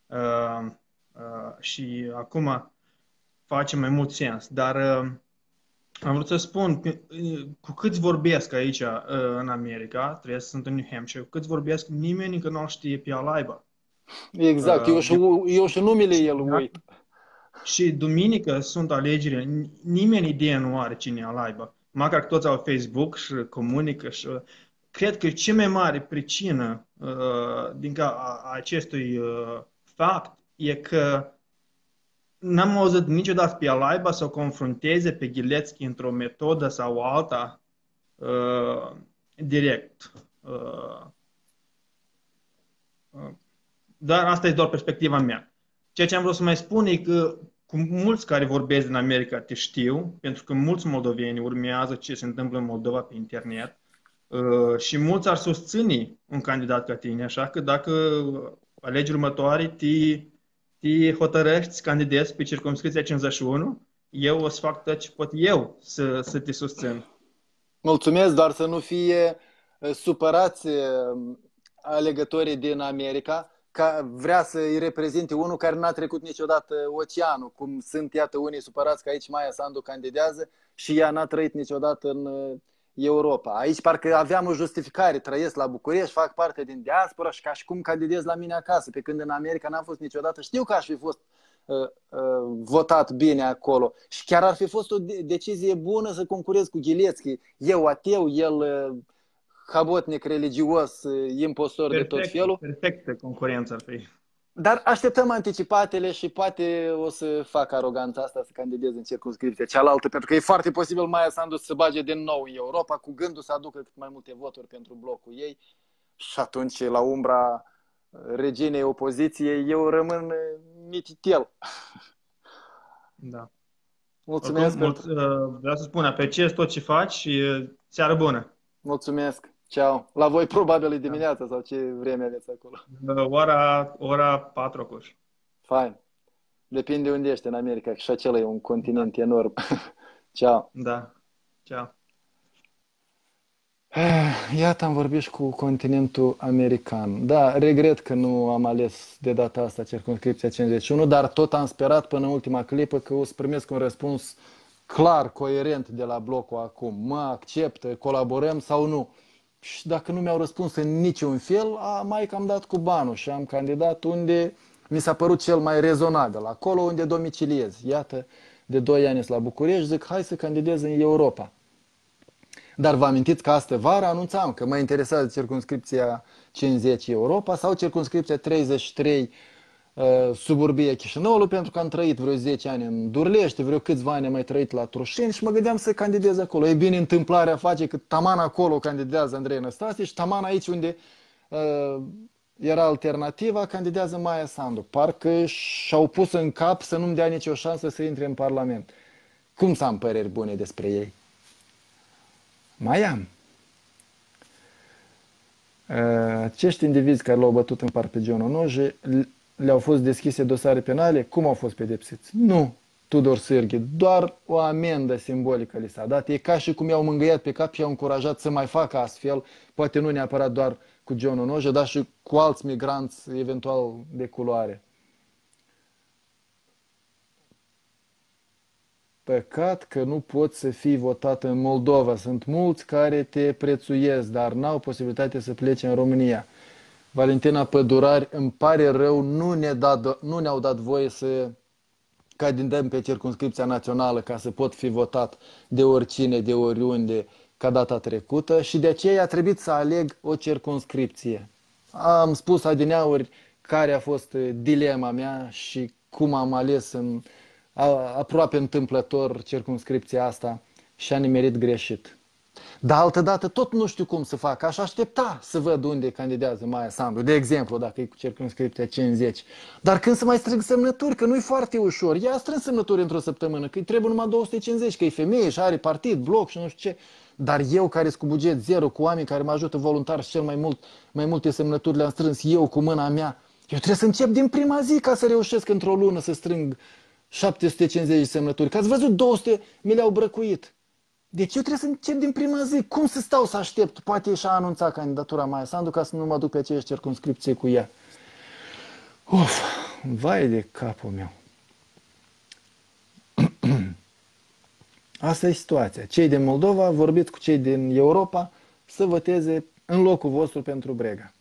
Uh, uh, și acum face mai mult sens. Dar uh, Am vrut să spun, cu câți vorbesc aici în America, trebuie să sunt în New Hampshire, cu câți vorbesc, nimeni încă nu știe pe Alaiba. Exact, uh, eu, și, eu și numele el da? uit. Și duminică sunt alegeri, nimeni idee nu are cine e Alaiba. Măcar că toți au Facebook și comunică și cred că cea mai mare pricină uh, din ca a, acestui uh, fapt e că n-am auzit niciodată pe Alaiba să o confrunteze pe Ghilețchi într-o metodă sau alta uh, direct. Uh, uh, dar asta e doar perspectiva mea. Ceea ce am vrut să mai spun e că cu mulți care vorbesc din America te știu, pentru că mulți moldoveni urmează ce se întâmplă în Moldova pe internet uh, și mulți ar susține un candidat ca tine, așa că dacă alegi următoare, te, te hotărăști să candidezi pe circumscripția 51, eu o să fac tot ce pot eu să, să te susțin. Mulțumesc, doar să nu fie uh, supărați uh, alegătorii din America, ca vrea să îi reprezinte unul care n-a trecut niciodată oceanul, cum sunt, iată, unii supărați că aici Maia Sandu candidează și ea n-a trăit niciodată în uh, Europa. Aici parcă aveam o justificare, trăiesc la București, fac parte din diaspora și ca și cum candidez la mine acasă, pe când în America n-am fost niciodată. Știu că aș fi fost uh, uh, votat bine acolo și chiar ar fi fost o decizie bună să concurez cu Ghilețchi. Eu ateu, el uh, habotnic religios, impostor perfect, de tot felul. Perfectă concurență ar fi. Dar așteptăm anticipatele și poate o să fac aroganța asta să candidez în circunscripția cealaltă, pentru că e foarte posibil Maia Sandu să se bage din nou în Europa cu gândul să aducă cât mai multe voturi pentru blocul ei și atunci la umbra reginei opoziției eu rămân mititel. Da. Mulțumesc. Oricum, mult, uh, vreau să spun, apreciez tot ce faci și seară bună. Mulțumesc. Ciao. La voi probabil e dimineața sau ce vreme aveți acolo? Ora, ora 4 coș. Fain. Depinde unde ești în America, și acela e un continent da. enorm. Ciao. Da. Ciao. Iată, am vorbit și cu continentul american. Da, regret că nu am ales de data asta circunscripția 51, dar tot am sperat până în ultima clipă că o să primesc un răspuns clar, coerent de la blocul acum. Mă acceptă, colaborăm sau nu? Și dacă nu mi-au răspuns în niciun fel, a, mai că am dat cu banul și am candidat unde mi s-a părut cel mai rezonabil, acolo unde domiciliez. Iată, de 2 ani la București, zic, hai să candidez în Europa. Dar vă amintiți că astă vară anunțam că mă interesează circunscripția 50 Europa sau circunscripția 33 Uh, suburbia Chișinăului pentru că am trăit vreo 10 ani în Durlești, vreo câțiva ani am mai trăit la Trușeni și mă gândeam să candidez acolo. E bine, întâmplarea face că taman acolo candidează Andrei Năstase și taman aici unde uh, era alternativa, candidează Maia Sandu. Parcă și-au pus în cap să nu-mi dea nicio șansă să intre în Parlament. Cum să am păreri bune despre ei? Mai am. Uh, acești indivizi care l-au bătut în par pe John Onoje le-au fost deschise dosare penale, cum au fost pedepsiți? Nu, Tudor Sârghi, doar o amendă simbolică li s-a dat. E ca și cum i-au mângâiat pe cap și i-au încurajat să mai facă astfel, poate nu neapărat doar cu John Onoja, dar și cu alți migranți, eventual de culoare. Păcat că nu poți să fii votat în Moldova. Sunt mulți care te prețuiesc, dar n-au posibilitatea să plece în România. Valentina Pădurari, îmi pare rău, nu, ne dat, nu ne-au dat voie să candidăm pe circunscripția națională ca să pot fi votat de oricine, de oriunde, ca data trecută și de aceea a trebuit să aleg o circunscripție. Am spus adineauri care a fost dilema mea și cum am ales în, aproape întâmplător circunscripția asta și a nimerit greșit. Dar altădată tot nu știu cum să fac. Aș aștepta să văd unde candidează Maia Sandu, de exemplu, dacă e cu circunscripția 50. Dar când să mai strâng semnături, că nu e foarte ușor. Ea strâng semnături într-o săptămână, că îi trebuie numai 250, că e femeie și are partid, bloc și nu știu ce. Dar eu care sunt cu buget zero, cu oameni care mă ajută voluntar și cel mai mult, mai multe semnături le-am strâns eu cu mâna mea, eu trebuie să încep din prima zi ca să reușesc într-o lună să strâng 750 de semnături. Că ați văzut 200 mi le-au brăcuit. Deci eu trebuie să încep din prima zi. Cum să stau să aștept? Poate și-a anunțat candidatura Maia Sandu ca să nu mă duc pe aceeași circunscripție cu ea. Uf, vai de capul meu. Asta e situația. Cei din Moldova, vorbiți cu cei din Europa să voteze în locul vostru pentru Brega.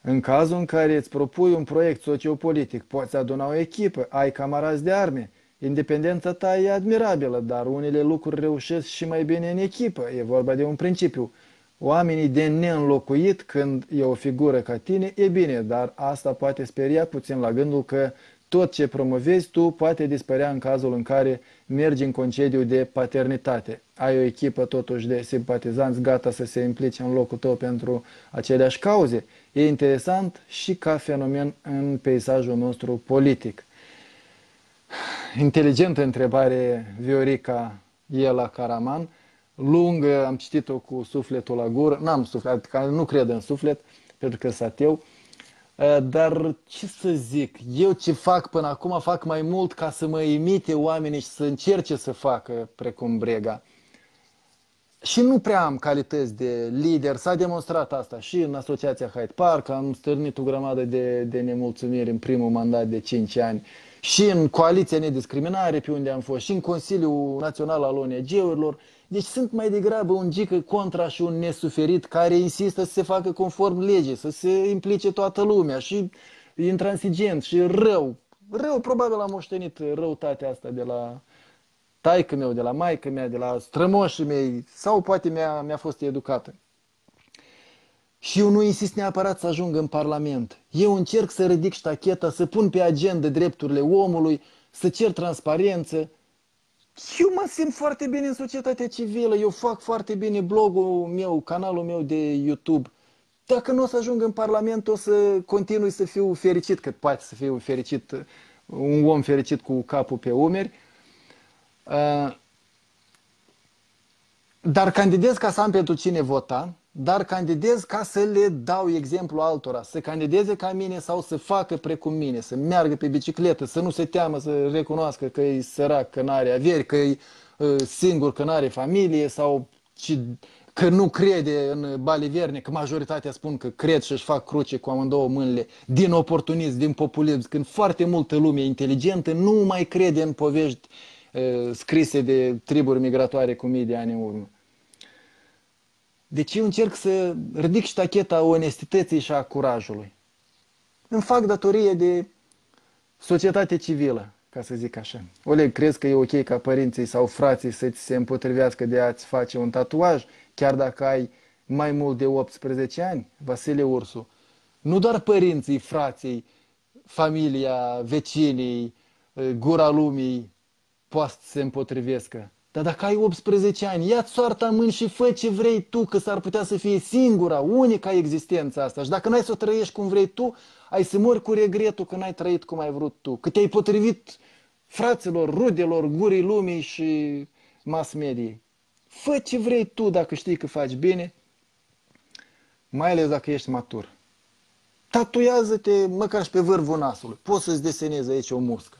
În cazul în care îți propui un proiect sociopolitic, poți aduna o echipă, ai camarazi de arme, independența ta e admirabilă, dar unele lucruri reușesc și mai bine în echipă. E vorba de un principiu. Oamenii de neînlocuit când e o figură ca tine, e bine, dar asta poate speria puțin la gândul că tot ce promovezi tu poate dispărea în cazul în care mergi în concediu de paternitate. Ai o echipă totuși de simpatizanți gata să se implice în locul tău pentru aceleași cauze. E interesant și ca fenomen în peisajul nostru politic. Inteligentă întrebare Viorica Iela Caraman. Lungă, am citit-o cu sufletul la gură. N-am suflet, adică nu cred în suflet, pentru că sunt ateu. Dar ce să zic, eu ce fac până acum fac mai mult ca să mă imite oamenii și să încerce să facă precum Brega. Și nu prea am calități de lider, s-a demonstrat asta și în Asociația Hyde Park, am stârnit o grămadă de, de nemulțumiri în primul mandat de 5 ani și în Coaliția Nediscriminare pe unde am fost și în Consiliul Național al ONG-urilor. Deci sunt mai degrabă un gică contra și un nesuferit care insistă să se facă conform legii, să se implice toată lumea și intransigent și rău. Rău, probabil am moștenit răutatea asta de la taică meu, de la maică mea, de la strămoșii mei sau poate mi-a, mi-a fost educată. Și eu nu insist neapărat să ajung în Parlament. Eu încerc să ridic ștacheta, să pun pe agenda drepturile omului, să cer transparență. Eu mă simt foarte bine în societatea civilă, eu fac foarte bine blogul meu, canalul meu de YouTube. Dacă nu o să ajung în Parlament, o să continui să fiu fericit, că poate să fiu fericit, un om fericit cu capul pe umeri. Uh, dar candidez ca să am pentru cine vota, dar candidez ca să le dau exemplu altora, să candideze ca mine sau să facă precum mine, să meargă pe bicicletă, să nu se teamă să recunoască că e sărac, că nu are averi, că e uh, singur, că nu are familie sau că nu crede în baliverne, că majoritatea spun că cred și își fac cruce cu amândouă mâinile din oportunism, din populism, când foarte multă lume inteligentă nu mai crede în povești uh, scrise de triburi migratoare cu mii de ani în urmă. Deci eu încerc să ridic ștacheta onestității și a curajului. Îmi fac datorie de societate civilă, ca să zic așa. Oleg, crezi că e ok ca părinții sau frații să-ți se împotrivească de a-ți face un tatuaj, chiar dacă ai mai mult de 18 ani? Vasile Ursu. Nu doar părinții, frații, familia, vecinii, gura lumii poate să se împotrivească. Dar dacă ai 18 ani, ia-ți soarta în mâini și fă ce vrei tu, că s-ar putea să fie singura, unica existența asta. Și dacă n-ai să o trăiești cum vrei tu, ai să mori cu regretul că n-ai trăit cum ai vrut tu. Că te-ai potrivit fraților, rudelor, gurii lumii și mass mediei. Fă ce vrei tu dacă știi că faci bine, mai ales dacă ești matur. Tatuiază-te măcar și pe vârful nasului. Poți să-ți desenezi aici o muscă.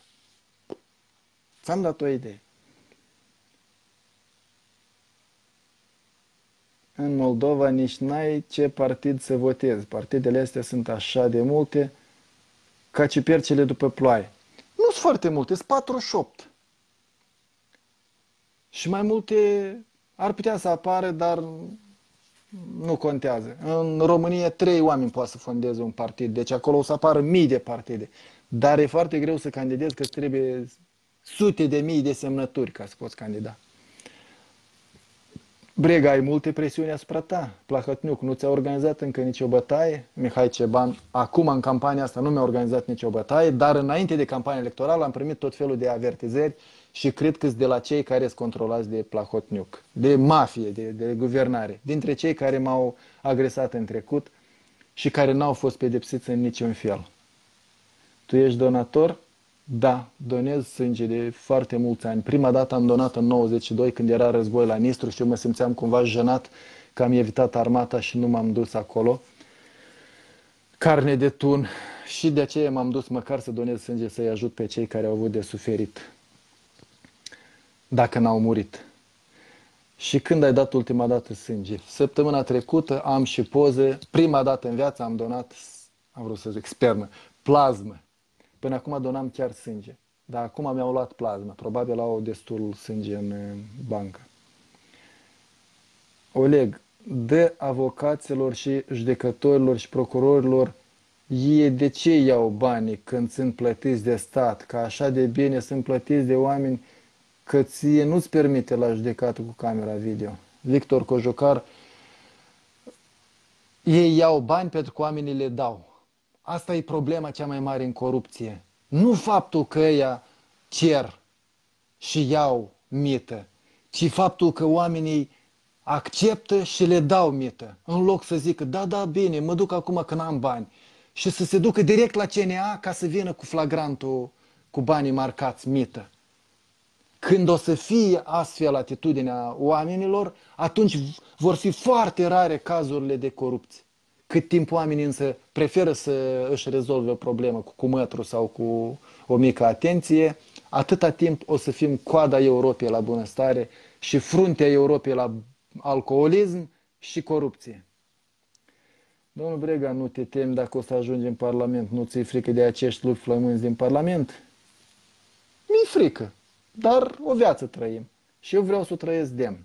Ți-am dat o idee. în Moldova nici n-ai ce partid să votezi. Partidele astea sunt așa de multe ca ciupercele după ploaie. Nu sunt foarte multe, sunt 48. Și mai multe ar putea să apară, dar nu contează. În România trei oameni poate să fondeze un partid, deci acolo o să apară mii de partide. Dar e foarte greu să candidezi că trebuie sute de mii de semnături ca să poți candida. Brega, ai multe presiuni asupra ta. Plahotniuc nu ți-a organizat încă nicio bătaie. Mihai Ceban, acum în campania asta nu mi-a organizat nicio bătaie, dar înainte de campania electorală am primit tot felul de avertizări și cred că de la cei care sunt controlați de Plahotniuc, de mafie, de, de guvernare, dintre cei care m-au agresat în trecut și care n-au fost pedepsiți în niciun fel. Tu ești donator? Da, donez sânge de foarte mulți ani. Prima dată am donat în 92 când era război la Nistru și eu mă simțeam cumva jenat că am evitat armata și nu m-am dus acolo. Carne de tun și de aceea m-am dus măcar să donez sânge să-i ajut pe cei care au avut de suferit. Dacă n-au murit. Și când ai dat ultima dată sânge? Săptămâna trecută am și poze. Prima dată în viață am donat, am vrut să zic, spermă, plazmă Până acum donam chiar sânge. Dar acum mi-au luat plasmă. Probabil au destul sânge în bancă. Oleg, de avocaților și judecătorilor și procurorilor ei de ce iau banii când sunt plătiți de stat? Că așa de bine sunt plătiți de oameni că ție nu-ți permite la judecată cu camera video. Victor Cojocar, ei iau bani pentru că oamenii le dau. Asta e problema cea mai mare în corupție. Nu faptul că ea cer și iau mită, ci faptul că oamenii acceptă și le dau mită. În loc să zică, da, da, bine, mă duc acum că n-am bani. Și să se ducă direct la CNA ca să vină cu flagrantul cu banii marcați mită. Când o să fie astfel atitudinea oamenilor, atunci vor fi foarte rare cazurile de corupție. Cât timp oamenii însă preferă să își rezolve o problemă cu cumătru sau cu o mică atenție, atâta timp o să fim coada Europei la bunăstare și fruntea Europei la alcoolism și corupție. Domnul Brega, nu te temi dacă o să ajungi în Parlament? Nu ți-e frică de acești lupi flămânzi din Parlament? Mi-e frică, dar o viață trăim și eu vreau să o trăiesc demn.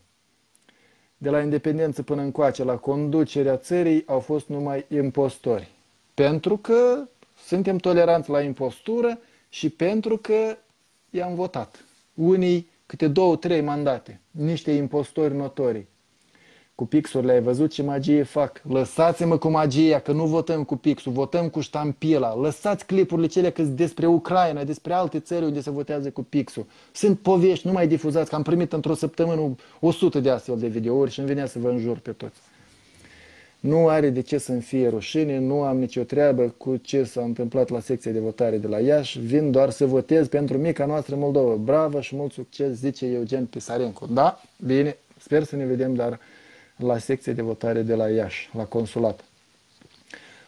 De la independență până încoace, la conducerea țării au fost numai impostori. Pentru că suntem toleranți la impostură și pentru că i-am votat. Unii câte două, trei mandate, niște impostori notorii cu pixurile, ai văzut ce magie fac? Lăsați-mă cu magia, că nu votăm cu pixul, votăm cu ștampila. Lăsați clipurile cele că despre Ucraina, despre alte țări unde se votează cu pixul. Sunt povești, nu mai difuzați, că am primit într-o săptămână 100 de astfel de videouri și îmi venea să vă înjur pe toți. Nu are de ce să-mi fie rușine, nu am nicio treabă cu ce s-a întâmplat la secția de votare de la Iași, vin doar să votez pentru mica noastră Moldova. Bravo și mult succes, zice Eugen Pisarenco. Da, bine, sper să ne vedem, dar la secție de votare de la Iași, la consulat.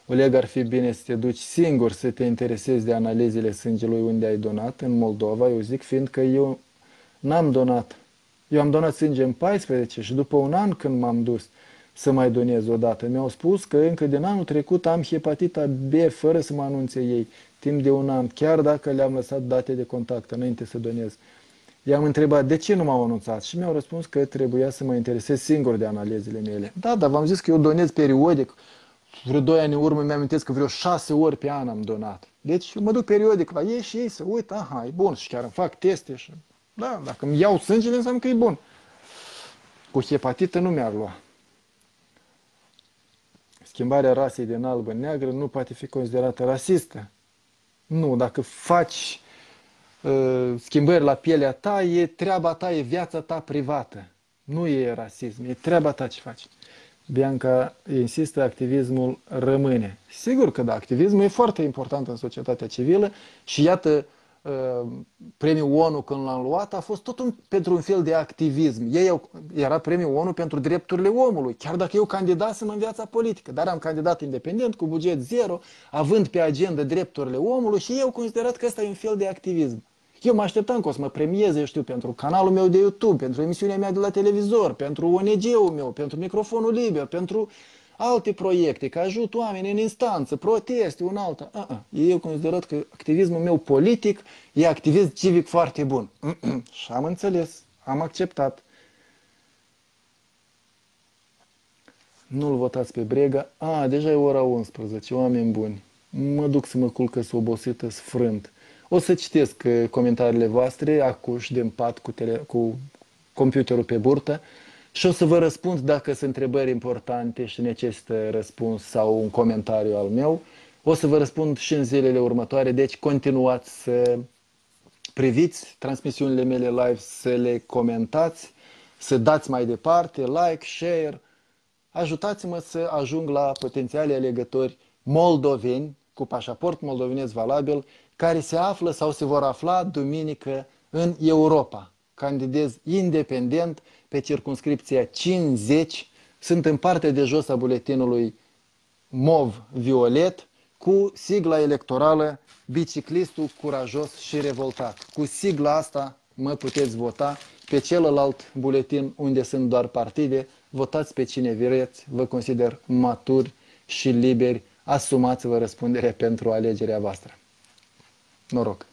Oleg, ar fi bine să te duci singur să te interesezi de analizele sângelui unde ai donat, în Moldova, eu zic, fiindcă eu n-am donat. Eu am donat sânge în 14 și după un an când m-am dus să mai donez o dată, mi-au spus că încă din anul trecut am hepatita B fără să mă anunțe ei, timp de un an, chiar dacă le-am lăsat date de contact înainte să donez. I-am întrebat de ce nu m-au anunțat și mi-au răspuns că trebuia să mă interesez singur de analizele mele. Da, dar v-am zis că eu donez periodic. Vreo doi ani în urmă mi-am că vreo șase ori pe an am donat. Deci eu mă duc periodic la ei și ei să uit, aha, e bun și chiar îmi fac teste și... Da, dacă îmi iau sângele înseamnă că e bun. Cu hepatită nu mi-ar lua. Schimbarea rasei din alb în neagră nu poate fi considerată rasistă. Nu, dacă faci Uh, schimbări la pielea ta, e treaba ta, e viața ta privată. Nu e rasism, e treaba ta ce faci. Bianca insistă, activismul rămâne. Sigur că da, activismul e foarte important în societatea civilă și iată, uh, premiul ONU când l-am luat a fost tot un, pentru un fel de activism. Ei au, era premiul ONU pentru drepturile omului, chiar dacă eu candidasem în viața politică, dar am candidat independent, cu buget zero, având pe agenda drepturile omului și eu considerat că ăsta e un fel de activism. Eu mă așteptam că o să mă premieze, eu știu, pentru canalul meu de YouTube, pentru emisiunea mea de la televizor, pentru ONG-ul meu, pentru microfonul liber, pentru alte proiecte, că ajut oameni în instanță, proteste, un alta. Uh -uh. Eu considerat că activismul meu politic e activism civic foarte bun. Și am înțeles, am acceptat. Nu-l votați pe Brega. A, deja e ora 11, oameni buni. Mă duc să mă culcă obosită, sfrânt. O să citesc uh, comentariile voastre acuși din pat cu, tele, cu computerul pe burtă și o să vă răspund dacă sunt întrebări importante și necesită răspuns sau un comentariu al meu. O să vă răspund și în zilele următoare, deci continuați să priviți transmisiunile mele live, să le comentați, să dați mai departe, like, share. Ajutați-mă să ajung la potențiale alegători moldoveni cu pașaport moldovenesc valabil care se află sau se vor afla duminică în Europa. Candidez independent pe circunscripția 50, sunt în partea de jos a buletinului mov-violet, cu sigla electorală Biciclistul curajos și revoltat. Cu sigla asta mă puteți vota. Pe celălalt buletin unde sunt doar partide, votați pe cine vreți, vă consider maturi și liberi, asumați-vă răspunderea pentru alegerea voastră. Noroc!